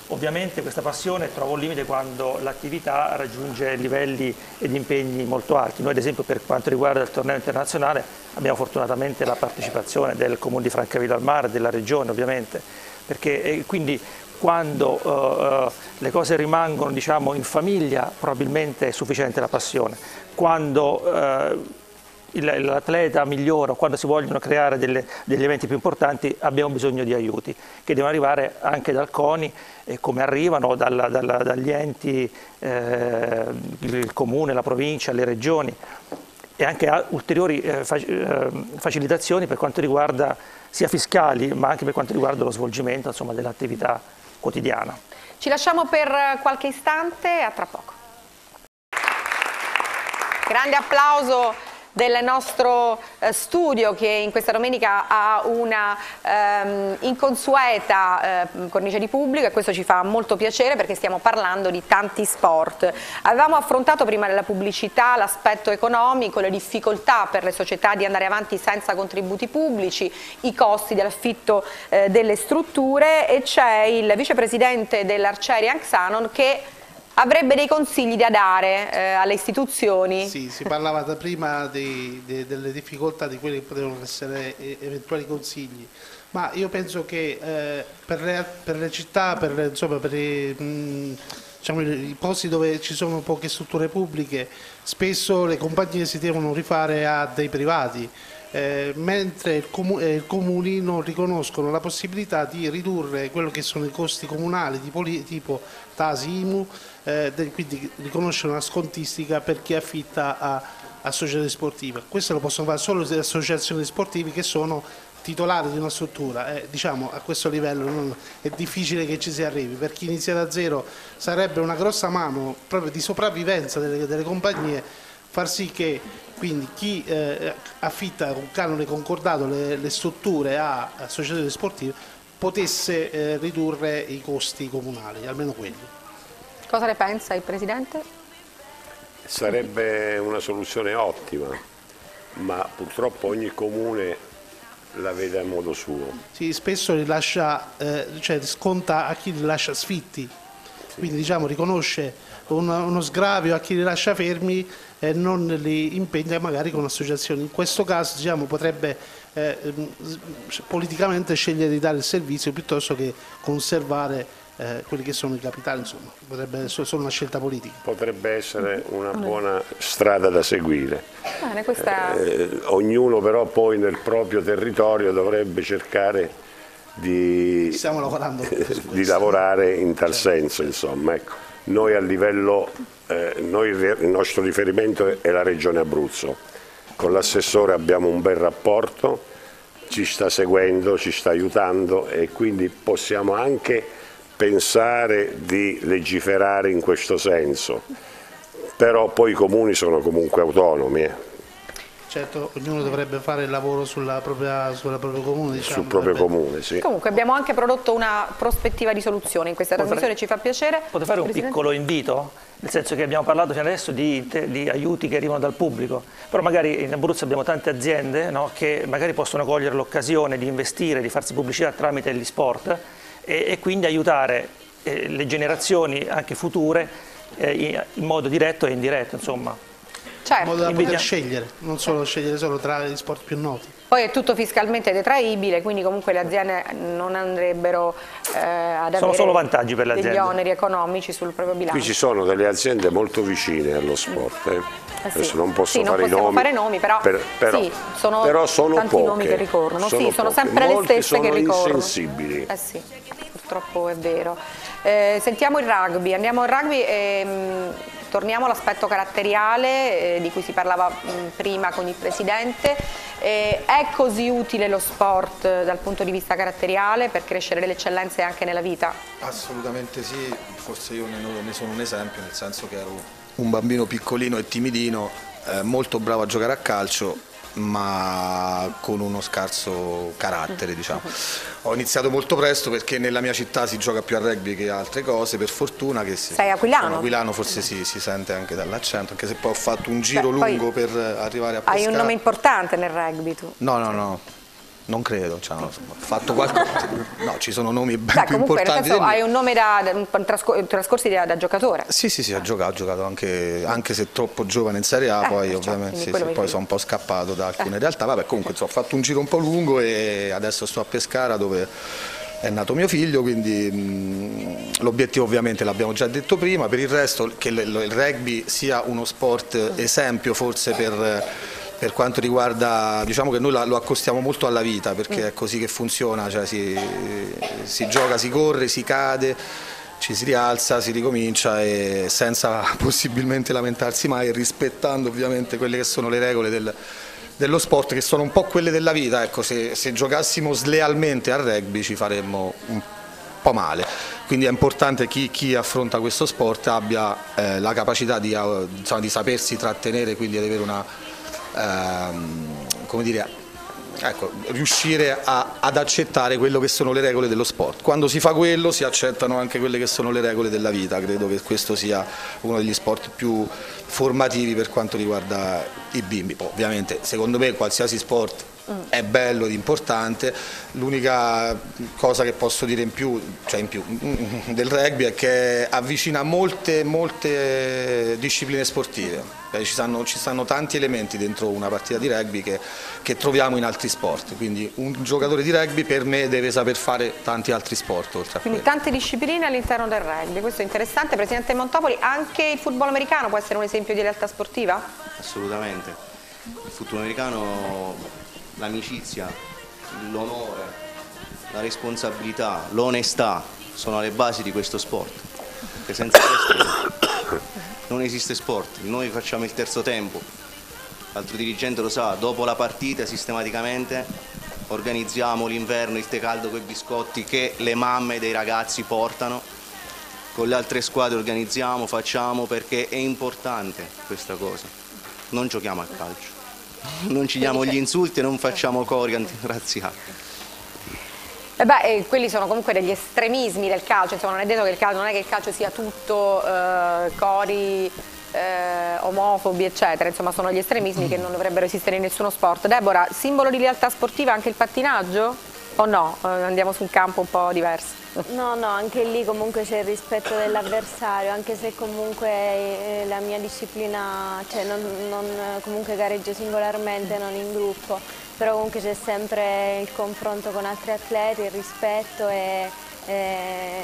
Ovviamente questa passione trova un limite quando l'attività raggiunge livelli ed impegni molto alti. Noi ad esempio per quanto riguarda il torneo internazionale abbiamo fortunatamente la partecipazione del Comune di Francavilla al Mare, della Regione ovviamente, perché eh, quindi quando eh, eh, le cose rimangono diciamo, in famiglia probabilmente è sufficiente la passione. Quando eh, l'atleta migliora, quando si vogliono creare delle- degli eventi più importanti, abbiamo bisogno di aiuti che devono arrivare anche dal CONI, e come arrivano dalla- dalla- dagli enti, eh, il comune, la provincia, le regioni e anche ulteriori eh, eh, facilitazioni per quanto riguarda sia fiscali ma anche per quanto riguarda lo svolgimento dell'attività quotidiana. Ci lasciamo per qualche istante, a tra poco. Grande applauso del nostro eh, studio che in questa domenica ha una ehm, inconsueta eh, cornice di pubblico e questo ci fa molto piacere perché stiamo parlando di tanti sport. Avevamo affrontato prima della pubblicità l'aspetto economico, le difficoltà per le società di andare avanti senza contributi pubblici, i costi dell'affitto eh, delle strutture e c'è il vicepresidente dell'Arceria Anxanon che avrebbe dei consigli da dare eh, alle istituzioni? Sì, si parlava prima di, di, delle difficoltà, di quelli che potevano essere eventuali consigli, ma io penso che eh, per, le, per, le, città, per, insomma, per i, mh, diciamo, i posti dove ci sono poche strutture pubbliche, spesso le compagnie si devono rifare a dei privati. Eh, mentre i eh, comuni non riconoscono la possibilità di ridurre quello che sono i costi comunali tipo Tasi, IMU, eh, quindi riconoscere una scontistica per chi affitta a associazioni sportive. Questo lo possono fare solo le associazioni sportive che sono titolari di una struttura, eh, diciamo a questo livello non, è difficile che ci si arrivi, per chi inizia da zero sarebbe una grossa mano proprio di sopravvivenza delle, delle compagnie far sì che quindi chi eh, affitta un canone concordato le, le strutture a associazioni sportive potesse eh, ridurre i costi comunali, almeno quelli. Cosa ne pensa il Presidente? Sarebbe una soluzione ottima, ma purtroppo ogni comune la vede a modo suo. Sì, spesso rilascia, eh, cioè sconta a chi rilascia sfitti, quindi diciamo, riconosce uno, uno sgravio a chi li lascia fermi e non li impegna magari con associazioni. In questo caso diciamo, potrebbe eh, politicamente scegliere di dare il servizio piuttosto che conservare eh, quelli che sono i capitali, insomma, potrebbe essere solo una scelta politica. Potrebbe essere una buona strada da seguire. Bene, questa... eh, ognuno però poi nel proprio territorio dovrebbe cercare di, di lavorare in tal senso. Insomma. Ecco, noi a livello, eh, noi, il nostro riferimento è la Regione Abruzzo, con l'assessore abbiamo un bel rapporto, ci sta seguendo, ci sta aiutando e quindi possiamo anche pensare di legiferare in questo senso, però poi i comuni sono comunque autonomi. Eh. Certo, ognuno dovrebbe fare il lavoro sulla propria, sulla propria comune. Diciamo, Sul proprio dovrebbe... comune, sì. Comunque abbiamo anche prodotto una prospettiva di soluzione in questa trasmissione, ci fa piacere. Potrei fare un Presidente? piccolo invito? Nel senso che abbiamo parlato fino adesso di, di, aiuti che arrivano dal pubblico, però magari in Abruzzo abbiamo tante aziende no, che magari possono cogliere l'occasione di investire, di farsi pubblicità tramite gli sport e, e quindi aiutare eh, le generazioni anche future eh, in modo diretto e indiretto. Insomma. Certo. In modo da poter scegliere, non solo scegliere solo tra gli sport più noti. Poi è tutto fiscalmente detraibile, quindi comunque le aziende non andrebbero eh, ad sono avere solo vantaggi per le degli oneri economici sul proprio bilancio. Qui ci sono delle aziende molto vicine allo sport, eh. Eh sì. adesso non posso sì, fare non i nomi, fare nomi però, per, però, sì, sono, però sono tanti poche, nomi che ricorrono, sono sì, sono sempre Molti le stesse che ricorrono. insensibili. Eh sì, purtroppo è vero. Eh, sentiamo il rugby, andiamo al rugby e mh, torniamo all'aspetto caratteriale eh, di cui si parlava mh, prima con il Presidente. Eh, è così utile lo sport dal punto di vista caratteriale per crescere delle eccellenze anche nella vita? Assolutamente sì, forse io ne, ne sono un esempio, nel senso che ero un bambino piccolino e timidino, eh, molto bravo a giocare a calcio, ma con uno scarso carattere diciamo. Ho iniziato molto presto perché nella mia città si gioca più a rugby che a altre cose, per fortuna che se, Sei aquilano? Sono aquilano forse si, si sente anche dall'accento, anche se poi ho fatto un giro Beh, lungo per arrivare a Pescara. Hai un nome importante nel rugby tu? No, no, no. Non credo, cioè, ho fatto qualcosa. No, ci sono nomi ben Beh, più comunque, importanti. Senso, hai un nome da, da trascor trascorsi da, da, giocatore. Sì, sì, sì, ho giocato, ho giocato anche, anche, se troppo giovane in Serie A, eh, poi certo, ovviamente sì, sì, poi sono un po' scappato da alcune eh. realtà. Vabbè, comunque insomma, ho fatto un giro un po' lungo e adesso sto a Pescara dove è nato mio figlio, quindi l'obiettivo ovviamente l'abbiamo già detto prima, per il resto che il, il rugby sia uno sport esempio forse per per quanto riguarda, diciamo che noi lo accostiamo molto alla vita perché è così che funziona, cioè si, si gioca, si corre, si cade, ci si rialza, si ricomincia e senza possibilmente lamentarsi mai, rispettando ovviamente quelle che sono le regole del, dello sport che sono un po' quelle della vita, ecco, se, se giocassimo slealmente al rugby ci faremmo un po' male. quindi è importante chi, chi affronta questo sport abbia eh, la capacità di, eh, insomma, di, sapersi trattenere, quindi di avere una, ehm, come dire, ecco, riuscire a, ad accettare quello che sono le regole dello sport. Quando si fa quello si accettano anche quelle che sono le regole della vita, credo che questo sia uno degli sport più formativi per quanto riguarda i bimbi. Poi, ovviamente secondo me qualsiasi sport è bello ed importante, l'unica cosa che posso dire in più, cioè in più del rugby è che avvicina molte, molte discipline sportive, ci stanno, ci stanno, tanti elementi dentro una partita di rugby che, che, troviamo in altri sport, quindi un giocatore di rugby per me deve saper fare tanti altri sport oltre a Quindi tante discipline all'interno del rugby, questo è interessante. Presidente Montopoli, anche il football americano può essere un esempio di realtà sportiva? Assolutamente, il football americano l'amicizia, l'onore, la responsabilità, l'onestà sono le basi di questo sport. Perché senza questo non esiste sport. Noi facciamo il terzo tempo, l'altro dirigente lo sa, dopo la partita sistematicamente organizziamo l'inverno, il tè caldo con i biscotti che le mamme dei ragazzi portano, con le altre squadre organizziamo, facciamo perché è importante questa cosa. Non giochiamo a calcio non ci diamo gli insulti e non facciamo cori antirazziali. Eh beh, eh, quelli sono comunque degli estremismi del calcio, insomma non è detto che il calcio, non è che il calcio sia tutto eh, cori eh, omofobi eccetera, insomma sono gli estremismi che non dovrebbero esistere in nessuno sport. Deborah, simbolo di realtà sportiva anche il pattinaggio? O no? Eh, andiamo su un campo un po' diverso. No, no, anche lì comunque c'è il rispetto dell'avversario, anche se comunque eh, la mia disciplina, cioè non, non, comunque gareggio singolarmente, non in gruppo, però comunque c'è sempre il confronto con altri atleti, il rispetto e, e,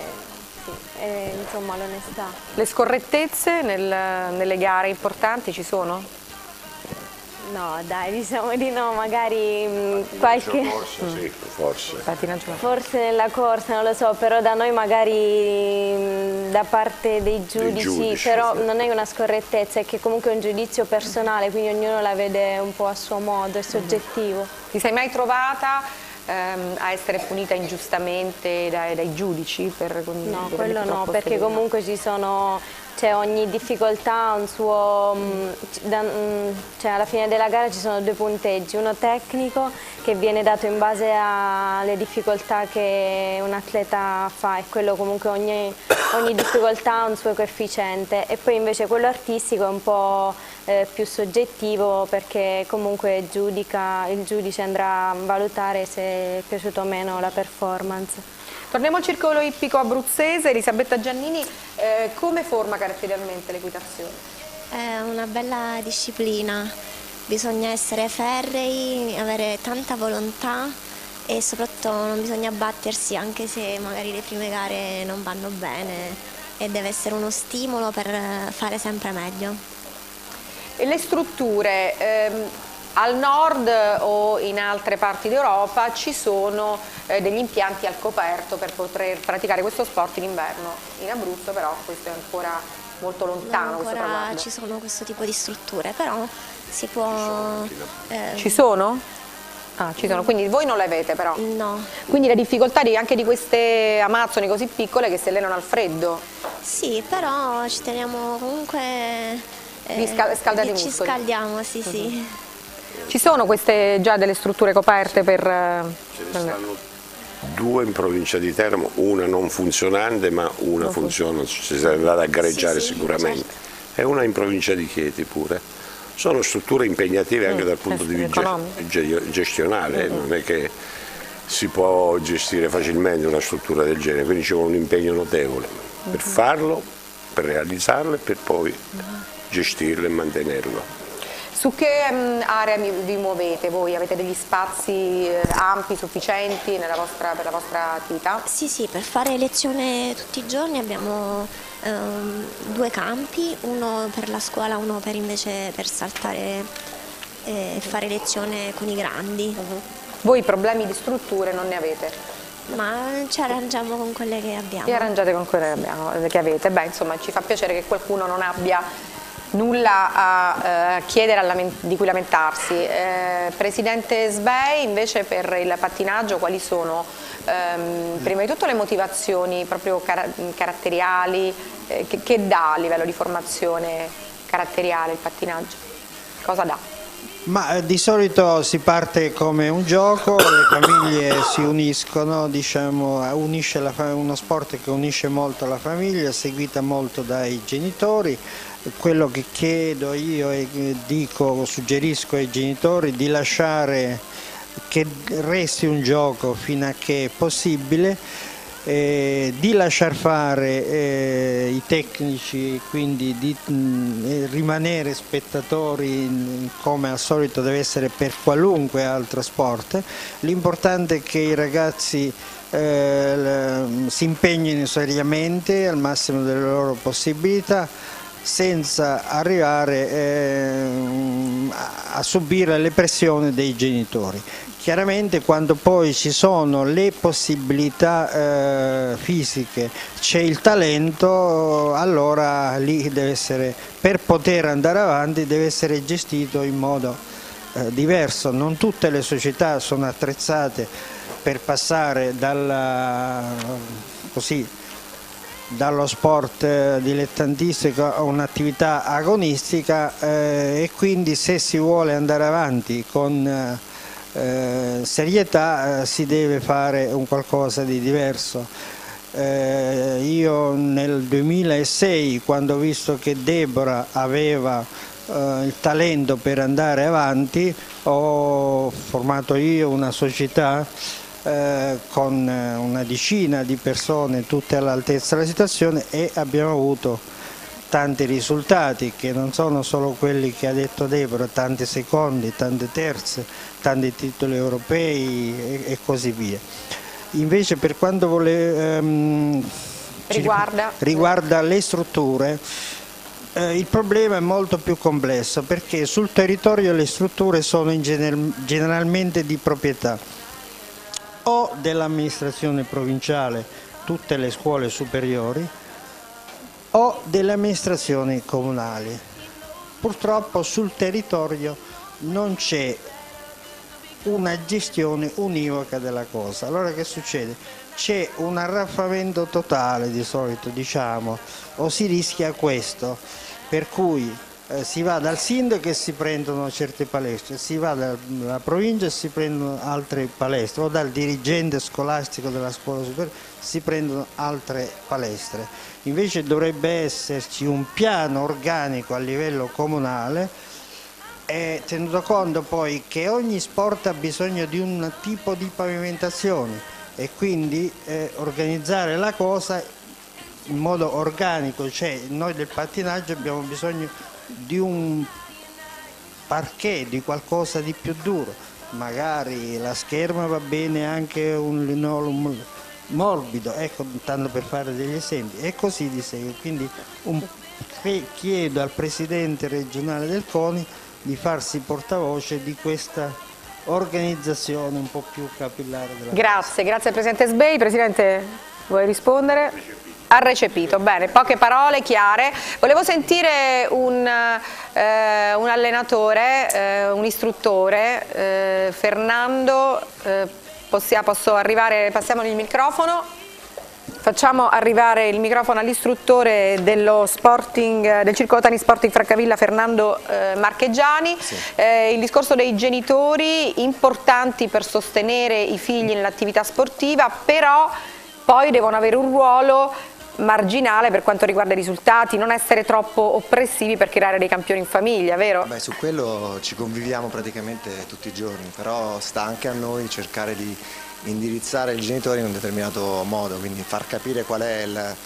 sì, e insomma l'onestà. Le scorrettezze nel, nelle gare importanti ci sono? No, dai, diciamo di no, magari mh, qualche... Forse, sì, forse. Forse nella corsa, non lo so, però da noi magari mh, da parte dei giudici, giudici però sì. non è una scorrettezza, è che comunque è un giudizio personale, quindi ognuno la vede un po' a suo modo, è soggettivo. Ti sei mai trovata ehm, a essere punita ingiustamente dai, dai giudici? Per, no, quello no, perché comunque ci sono cioè ogni difficoltà ha un suo, mm, mm, cioè alla fine della gara ci sono due punteggi, uno tecnico che viene dato in base alle difficoltà che un atleta fa e quello comunque ogni, ogni difficoltà ha un suo coefficiente e poi invece quello artistico è un po' eh, più soggettivo perché comunque giudica, il giudice andrà a valutare se è piaciuta o meno la performance. Torniamo al circolo ippico abruzzese, Elisabetta Giannini, eh, come forma caratterialmente l'equitazione? È una bella disciplina, bisogna essere ferrei, avere tanta volontà e soprattutto non bisogna battersi anche se magari le prime gare non vanno bene e deve essere uno stimolo per fare sempre meglio. E le strutture? Ehm al nord o in altre parti d'Europa ci sono eh, degli impianti al coperto per poter praticare questo sport in inverno. In Abruzzo però questo è ancora molto lontano. Non ancora ci sono questo tipo di strutture, però si può... Eh... Ci sono? Ah, ci sono, quindi voi non le avete però? No. Quindi la difficoltà di, anche di queste amazzoni così piccole che si allenano al freddo? Sì, però ci teniamo comunque... Eh, Vi scaldate i muscoli? Ci scaldiamo, sì, uh -huh. sì. Ci sono queste già delle strutture coperte per... Ce ne stanno due in provincia di Teramo, una non funzionante ma una non funziona, ci si è andata a gareggiare sì, sì, sicuramente, certo. e una in provincia di Chieti pure. Sono strutture impegnative anche mm, dal punto di vista gestionale, mm -hmm. non è che si può gestire facilmente una struttura del genere, quindi ci vuole un impegno notevole per mm -hmm. farlo, per realizzarlo e per poi gestirlo e mantenerlo. Su che um, area vi muovete voi? Avete degli spazi eh, ampi, sufficienti vostra, per la vostra attività? Sì, sì, per fare lezione tutti i giorni abbiamo um, due campi, uno per la scuola, uno per invece per saltare e fare lezione con i grandi. Uh -huh. Voi problemi di strutture non ne avete? Ma ci arrangiamo con quelle che abbiamo. Vi arrangiate con quelle che, abbiamo, che avete? Beh, insomma, ci fa piacere che qualcuno non abbia nulla a eh, chiedere di cui lamentarsi. Eh, Presidente Sbei, invece per il pattinaggio quali sono ehm, prima di tutto le motivazioni proprio car caratteriali eh, che, che dà a livello di formazione caratteriale il pattinaggio? Cosa dà? Ma eh, di solito si parte come un gioco, le famiglie si uniscono, diciamo, unisce la, uno sport che unisce molto la famiglia, seguita molto dai genitori. Quello che chiedo io e dico, suggerisco ai genitori di lasciare che resti un gioco fino a che è possibile eh, di lasciar fare eh, i tecnici, quindi di mh, mm, rimanere spettatori come al solito deve essere per qualunque altro sport. L'importante è che i ragazzi eh, si impegnino seriamente al massimo delle loro possibilità senza arrivare eh, a subire le pressioni dei genitori. Chiaramente quando poi ci sono le possibilità eh, fisiche, c'è il talento, allora lì deve essere, per poter andare avanti deve essere gestito in modo eh, diverso. Non tutte le società sono attrezzate per passare dalla, così, dallo sport eh, dilettantistico a un'attività agonistica eh, e quindi se si vuole andare avanti con eh, eh, serietà eh, si deve fare un qualcosa di diverso. Eh, io nel 2006 quando ho visto che Deborah aveva il talento per andare avanti ho formato io una società eh, con una decina di persone tutte all'altezza della situazione e abbiamo avuto tanti risultati che non sono solo quelli che ha detto Deborah, tanti secondi, tante terze, tanti titoli europei e, e così via. Invece per quanto vole, ehm, riguarda. riguarda le strutture, eh, il problema è molto più complesso perché sul territorio le strutture sono gener generalmente di proprietà o dell'amministrazione provinciale, tutte le scuole superiori, o delle amministrazioni comunali. Purtroppo sul territorio non c'è una gestione univoca della cosa. Allora che succede? C'è un arraffamento totale di solito, diciamo, o si rischia questo, per cui eh, si va dal sindaco e si prendono certe palestre, si va dalla provincia e si prendono altre palestre, o dal dirigente scolastico della scuola superiore si prendono altre palestre. Invece dovrebbe esserci un piano organico a livello comunale e tenuto conto poi che ogni sport ha bisogno di un tipo di pavimentazione e quindi eh, organizzare la cosa in modo organico, cioè noi del pattinaggio abbiamo bisogno di un parquet, di qualcosa di più duro, magari la scherma va bene anche un linoleum morbido, ecco, tanto per fare degli esempi, e così di seguito. Quindi un, chiedo al Presidente regionale del CONI di farsi portavoce di questa organizzazione un po' più capillare. grazie, cosa. grazie al Presidente Sbei. Presidente, vuoi rispondere? Ha recepito, bene, poche parole chiare. Volevo sentire un, eh, un allenatore, eh, un istruttore, eh, Fernando, eh, possia, posso arrivare, passiamo il microfono. Facciamo arrivare il microfono all'istruttore dello sporting, del Circolo Tani Sporting Francavilla, Fernando eh, Marcheggiani. Sì. Eh, il discorso dei genitori importanti per sostenere i figli nell'attività sportiva, però poi devono avere un ruolo marginale per quanto riguarda i risultati, non essere troppo oppressivi per creare dei campioni in famiglia, vero? Beh, su quello ci conviviamo praticamente tutti i giorni, però sta anche a noi cercare di indirizzare il genitore in un determinato modo, quindi far capire qual il,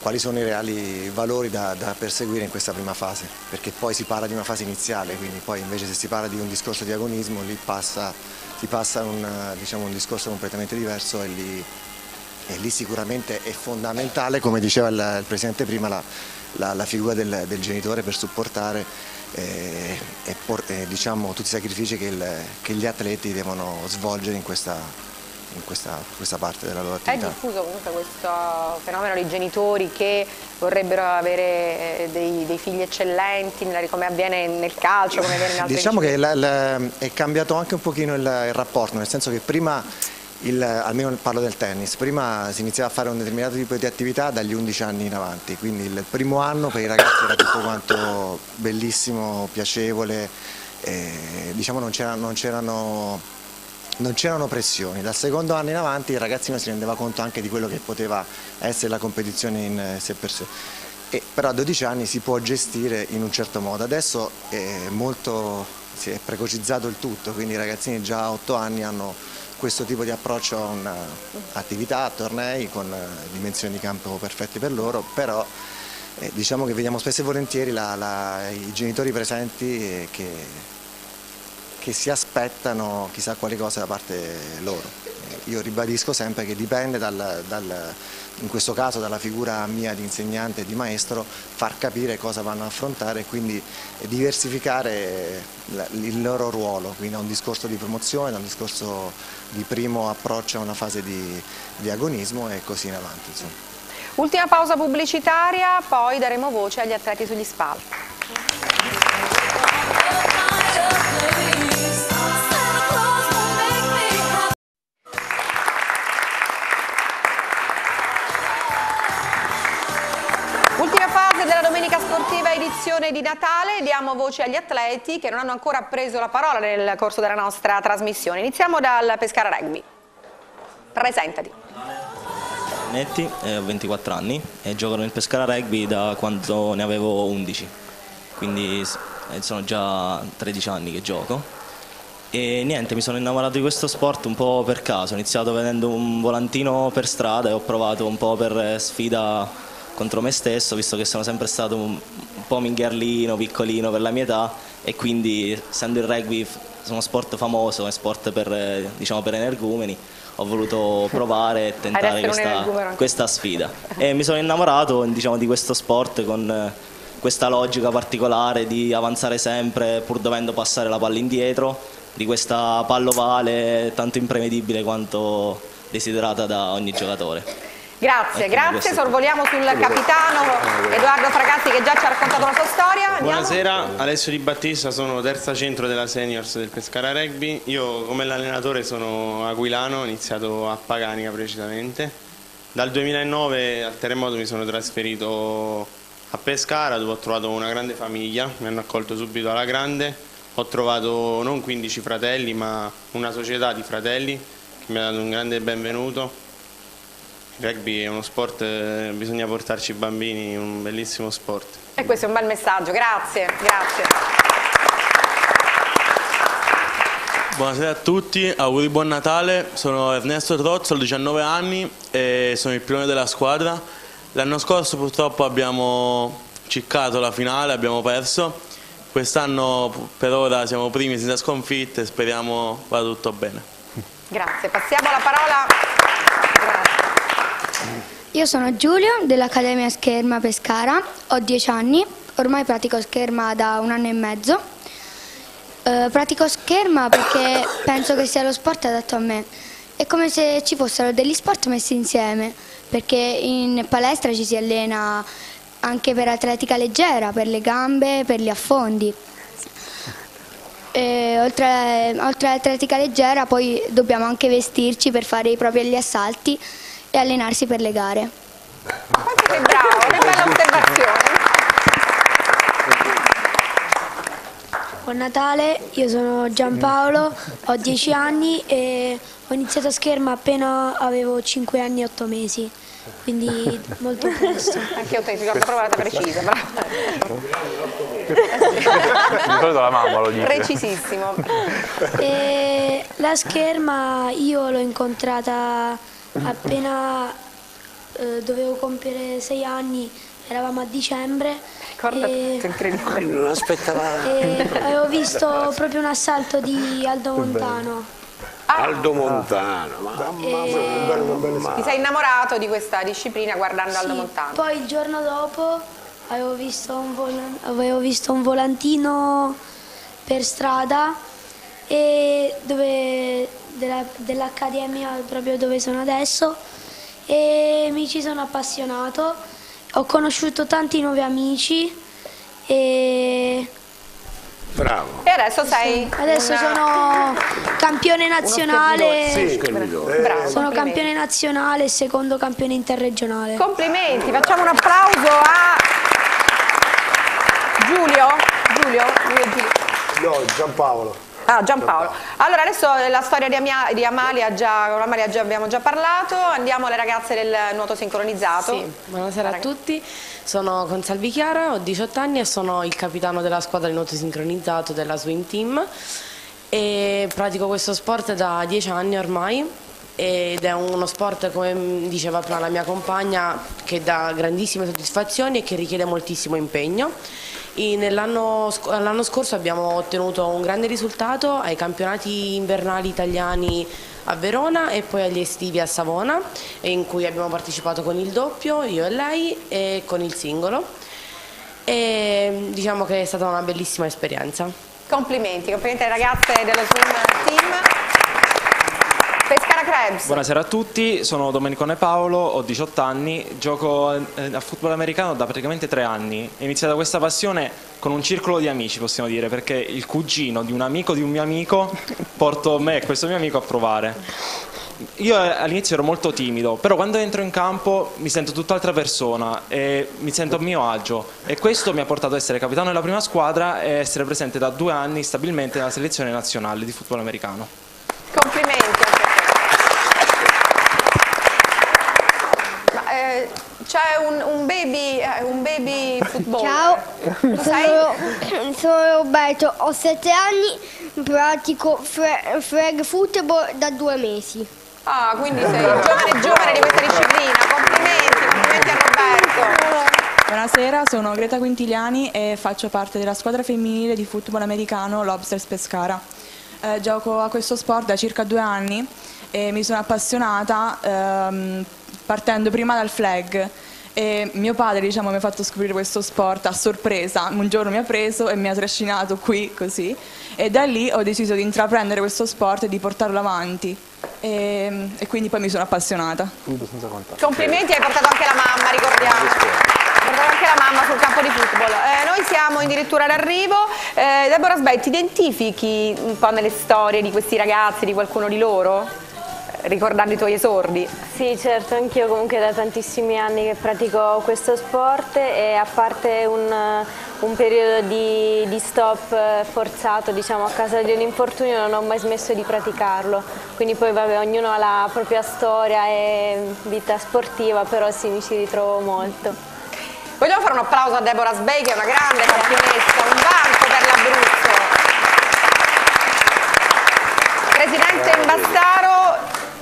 quali sono i reali valori da, da, perseguire in questa prima fase, perché poi si parla di una fase iniziale, quindi poi invece se si parla di un discorso di agonismo lì passa, si passa a un, diciamo, un discorso completamente diverso e lì e lì sicuramente è fondamentale, come diceva il, il Presidente prima, la, la, la figura del, del, genitore per supportare eh, e por, eh, diciamo, tutti i sacrifici che, il, che, gli atleti devono svolgere in questa, in questa, questa parte della loro È attività. diffuso comunque questo fenomeno di genitori che vorrebbero avere eh, dei, dei figli eccellenti, come avviene nel calcio, come avviene in altre Diciamo che la- è cambiato anche un pochino il, il rapporto, nel senso che prima, il- almeno parlo del tennis, prima si iniziava a fare un determinato tipo di attività dagli 11 anni in avanti, quindi il primo anno per i ragazzi era tutto quanto bellissimo, piacevole, e, diciamo non c'era- non c'erano non c'erano pressioni, dal secondo anno in avanti il ragazzino si rendeva conto anche di quello che poteva essere la competizione in eh, sé per sé. E, però a 12 anni si può gestire in un certo modo, adesso è molto, si è precocizzato il tutto, quindi i ragazzini già a 8 anni hanno questo tipo di approccio a un'attività, a tornei con eh, dimensioni di campo perfette per loro, però eh, diciamo che vediamo spesso e volentieri la- la- i genitori presenti eh, che che si aspettano chissà quali cose da parte loro. Eh, Io ribadisco sempre che dipende dal, dal- in questo caso dalla figura mia di insegnante e di maestro far capire cosa vanno a affrontare e quindi diversificare la- il loro ruolo, quindi da un discorso di promozione, da un discorso di primo approccio a una fase di, di agonismo e così in avanti. insomma. Ultima pausa pubblicitaria, poi daremo voce agli atleti sugli spalti. Edizione di Natale, diamo voce agli atleti che non hanno ancora preso la parola nel corso della nostra trasmissione. Iniziamo dal Pescara Rugby. Presentati. Netti, eh, ho 24 anni e gioco nel Pescara Rugby da quando ne avevo 11, quindi eh, sono già 13 anni che gioco. E niente, mi sono innamorato di questo sport un po' per caso, ho iniziato vedendo un volantino per strada e ho provato un po' per eh, sfida contro me stesso, visto che sono sempre stato un po' mingherlino, piccolino per la mia età e quindi essendo il rugby uno sport famoso, è sport per, eh, diciamo, per energumeni, ho voluto provare e tentare questa, questa sfida. E mi sono innamorato diciamo, di questo sport con eh, questa logica particolare di avanzare sempre pur dovendo passare la palla indietro, di questa pallovale tanto imprevedibile quanto desiderata da ogni giocatore. Grazie, grazie. Sorvoliamo sul capitano Edoardo Fragazzi che già ci ha raccontato la sua storia. Andiamo? Buonasera, Alessio Di Battista, sono terza centro della Seniors del Pescara Rugby. Io come l'allenatore sono aquilano, ho iniziato a Paganica precisamente. Dal 2009 al terremoto mi sono trasferito a Pescara dove ho trovato una grande famiglia, mi hanno accolto subito alla grande. Ho trovato non 15 fratelli ma una società di fratelli che mi ha dato un grande benvenuto. Il rugby è uno sport, eh, bisogna portarci i bambini, è un bellissimo sport. E questo è un bel messaggio, grazie, grazie. Buonasera a tutti, auguri buon Natale, sono Ernesto Trozzo, ho 19 anni e sono il pilone della squadra. L'anno scorso purtroppo abbiamo ciccato la finale, abbiamo perso. Quest'anno per ora siamo primi senza sconfitte, speriamo vada tutto bene. Grazie, passiamo la parola. Io sono Giulio dell'Accademia Scherma Pescara, ho 10 anni, ormai pratico scherma da un anno e mezzo. Eh, pratico scherma perché penso che sia lo sport adatto a me. È come se ci fossero degli sport messi insieme, perché in palestra ci si allena anche per atletica leggera, per le gambe, per gli affondi. E oltre, oltre all'atletica leggera poi dobbiamo anche vestirci per fare i propri assalti e allenarsi per le gare. Che bravo, che bella osservazione. Buon Natale, io sono Giampaolo, ho 10 anni e ho iniziato a scherma appena avevo 5 anni e 8 mesi, quindi molto presto. Anche io proprio la data precisa, bravo. Solito la mamma lo dice. Precisissimo. E la scherma io l'ho incontrata appena eh, dovevo compiere 6 anni, eravamo a dicembre. e- Non aspettava. e avevo visto proprio un assalto di Aldo Montano. Aldo Montano, mamma Ti sei innamorato di questa disciplina guardando Aldo Sì, Montano. Poi il giorno dopo avevo visto un, volan- avevo visto un volantino per strada e dove della- dell'accademia proprio dove sono adesso e mi ci sono appassionato. Ho conosciuto tanti nuovi amici e Bravo. E adesso sei adesso una- sono campione nazionale. Sì. Bravo, Sono campione nazionale e secondo campione interregionale. Complimenti, facciamo un applauso a Giulio. Giulio? Giulio, Giulio. No, Giampaolo. Ah, Giampaolo. Allora, adesso la storia di, Amia- di Amalia, già, con Amalia già abbiamo già parlato, andiamo alle ragazze del nuoto sincronizzato. Sì, buonasera a tutti, sono Consalvi Chiara, ho 18 anni e sono il capitano della squadra di nuoto sincronizzato della Swim Team e pratico questo sport da 10 anni ormai ed è uno sport, come diceva prima la mia compagna, che dà grandissime soddisfazioni e che richiede moltissimo impegno. L'anno scorso abbiamo ottenuto un grande risultato ai campionati invernali italiani a Verona e poi agli estivi a Savona, in cui abbiamo partecipato con il doppio, io e lei, e con il singolo. E diciamo che è stata una bellissima esperienza. Complimenti, complimenti alle ragazze dello Swim Team. Krebs. Buonasera a tutti, sono Domenicone Paolo, ho 18 anni, gioco eh, a football americano da praticamente tre anni. È iniziata questa passione con un circolo di amici, possiamo dire, perché il cugino di un amico di un mio amico portò me e questo mio amico a provare. Io eh, all'inizio ero molto timido, però quando entro in campo mi sento tutt'altra persona e mi sento a mio agio e questo mi ha portato ad essere capitano della prima squadra e essere presente da due anni stabilmente nella selezione nazionale di football americano. Complimenti anche a te. Ma, eh, c'è un, un baby, un baby football. Ciao, sono, sono Roberto, ho sette anni, pratico fre- flag football da due mesi. Ah, quindi sei giovane giovane di questa disciplina. Complimenti, complimenti a Roberto. Buonasera, sono Greta Quintiliani e faccio parte della squadra femminile di football americano Lobsters Pescara. Eh, gioco a questo sport da circa due anni e mi sono appassionata ehm, partendo prima dal flag. E mio padre diciamo, mi ha fatto scoprire questo sport a sorpresa, un giorno mi ha preso e mi ha trascinato qui così e da lì ho deciso di intraprendere questo sport e di portarlo avanti e, e quindi poi mi sono appassionata. Complimenti, hai portato anche la mamma, ricordiamo. Hai portato anche la mamma sul campo di football. Eh, noi siamo addirittura d'arrivo. Eh, Deborah Sbetti, identifichi un po' nelle storie di questi ragazzi, di qualcuno di loro? Ricordando i tuoi esordi. Sì, certo, anch'io comunque da tantissimi anni che pratico questo sport e a parte un, un periodo di, di stop forzato diciamo, a causa di un infortunio non ho mai smesso di praticarlo, quindi poi vabbè, ognuno ha la propria storia e vita sportiva, però sì, mi ci ritrovo molto. Vogliamo fare un applauso a Deborah Sbei che è una grande campionessa, un vanto per l'Abruzzo. Presidente Imbastaro,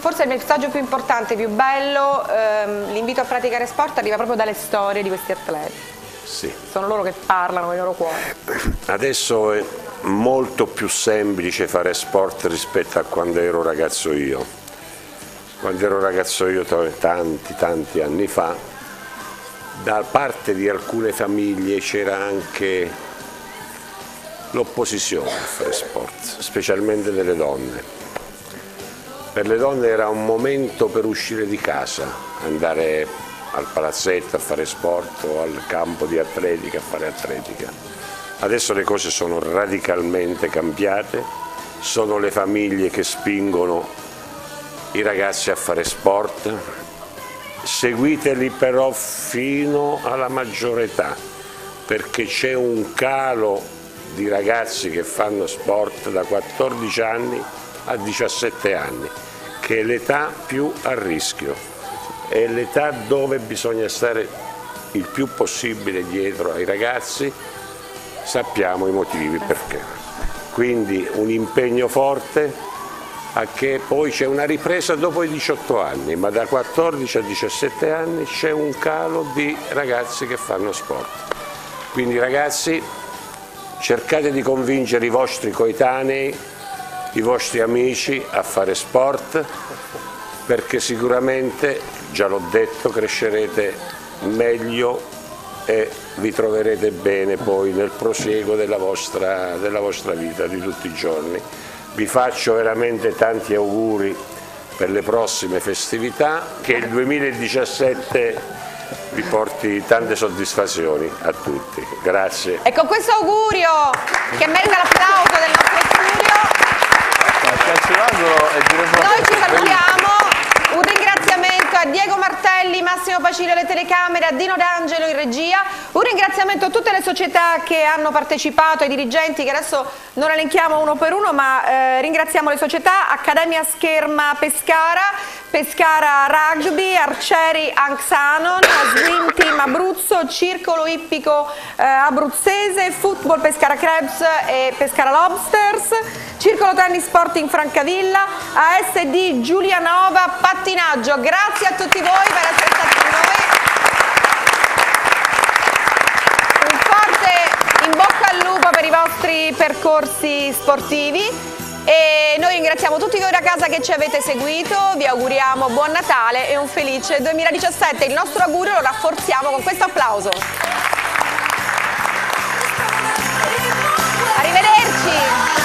forse il messaggio più importante, più bello, ehm, l'invito a praticare sport arriva proprio dalle storie di questi atleti. Sì. Sono loro che parlano con i loro cuori. Adesso è molto più semplice fare sport rispetto a quando ero ragazzo io. Quando ero ragazzo io tanti tanti anni fa, da parte di alcune famiglie c'era anche l'opposizione a fare sport, specialmente delle donne. Per le donne era un momento per uscire di casa, andare al palazzetto a fare sport o al campo di atletica a fare atletica. Adesso le cose sono radicalmente cambiate, sono le famiglie che spingono i ragazzi a fare sport, seguiteli però fino alla maggiore età, perché c'è un calo di ragazzi che fanno sport da 14 anni a 17 anni, che è l'età più a rischio, è l'età dove bisogna stare il più possibile dietro ai ragazzi, sappiamo i motivi perché. Quindi un impegno forte a che poi c'è una ripresa dopo i 18 anni, ma da 14 a 17 anni c'è un calo di ragazzi che fanno sport. Quindi ragazzi cercate di convincere i vostri coetanei, i vostri amici a fare sport perché sicuramente, già l'ho detto, crescerete meglio e vi troverete bene poi nel prosieguo della vostra, della vostra vita di tutti i giorni. vi faccio veramente tanti auguri per le prossime festività, che il 2017 vi porti tante soddisfazioni a tutti. Grazie. E con questo augurio che merita l'applauso del nostro noi ci salutiamo. Un ringraziamento a Diego Martelli, Massimo Pacino alle telecamere, a Dino D'Angelo in regia, un ringraziamento a tutte le società che hanno partecipato, ai dirigenti che adesso non elenchiamo uno per uno, ma eh, ringraziamo le società. Accademia Scherma Pescara, Pescara Rugby, Arcieri Anxanon, Swim Team Abruzzo, Circolo Ippico eh, Abruzzese, Football Pescara Krebs e Pescara Lobsters, Circolo Tennis Sporting Francavilla, ASD Giulianova Pattinaggio. Grazie a tutti voi per essere stati con noi. Un forte in bocca al lupo per i vostri percorsi sportivi e noi ringraziamo tutti voi da casa che ci avete seguito, vi auguriamo buon Natale e un felice 2017. Il nostro augurio lo rafforziamo con questo applauso. Arrivederci!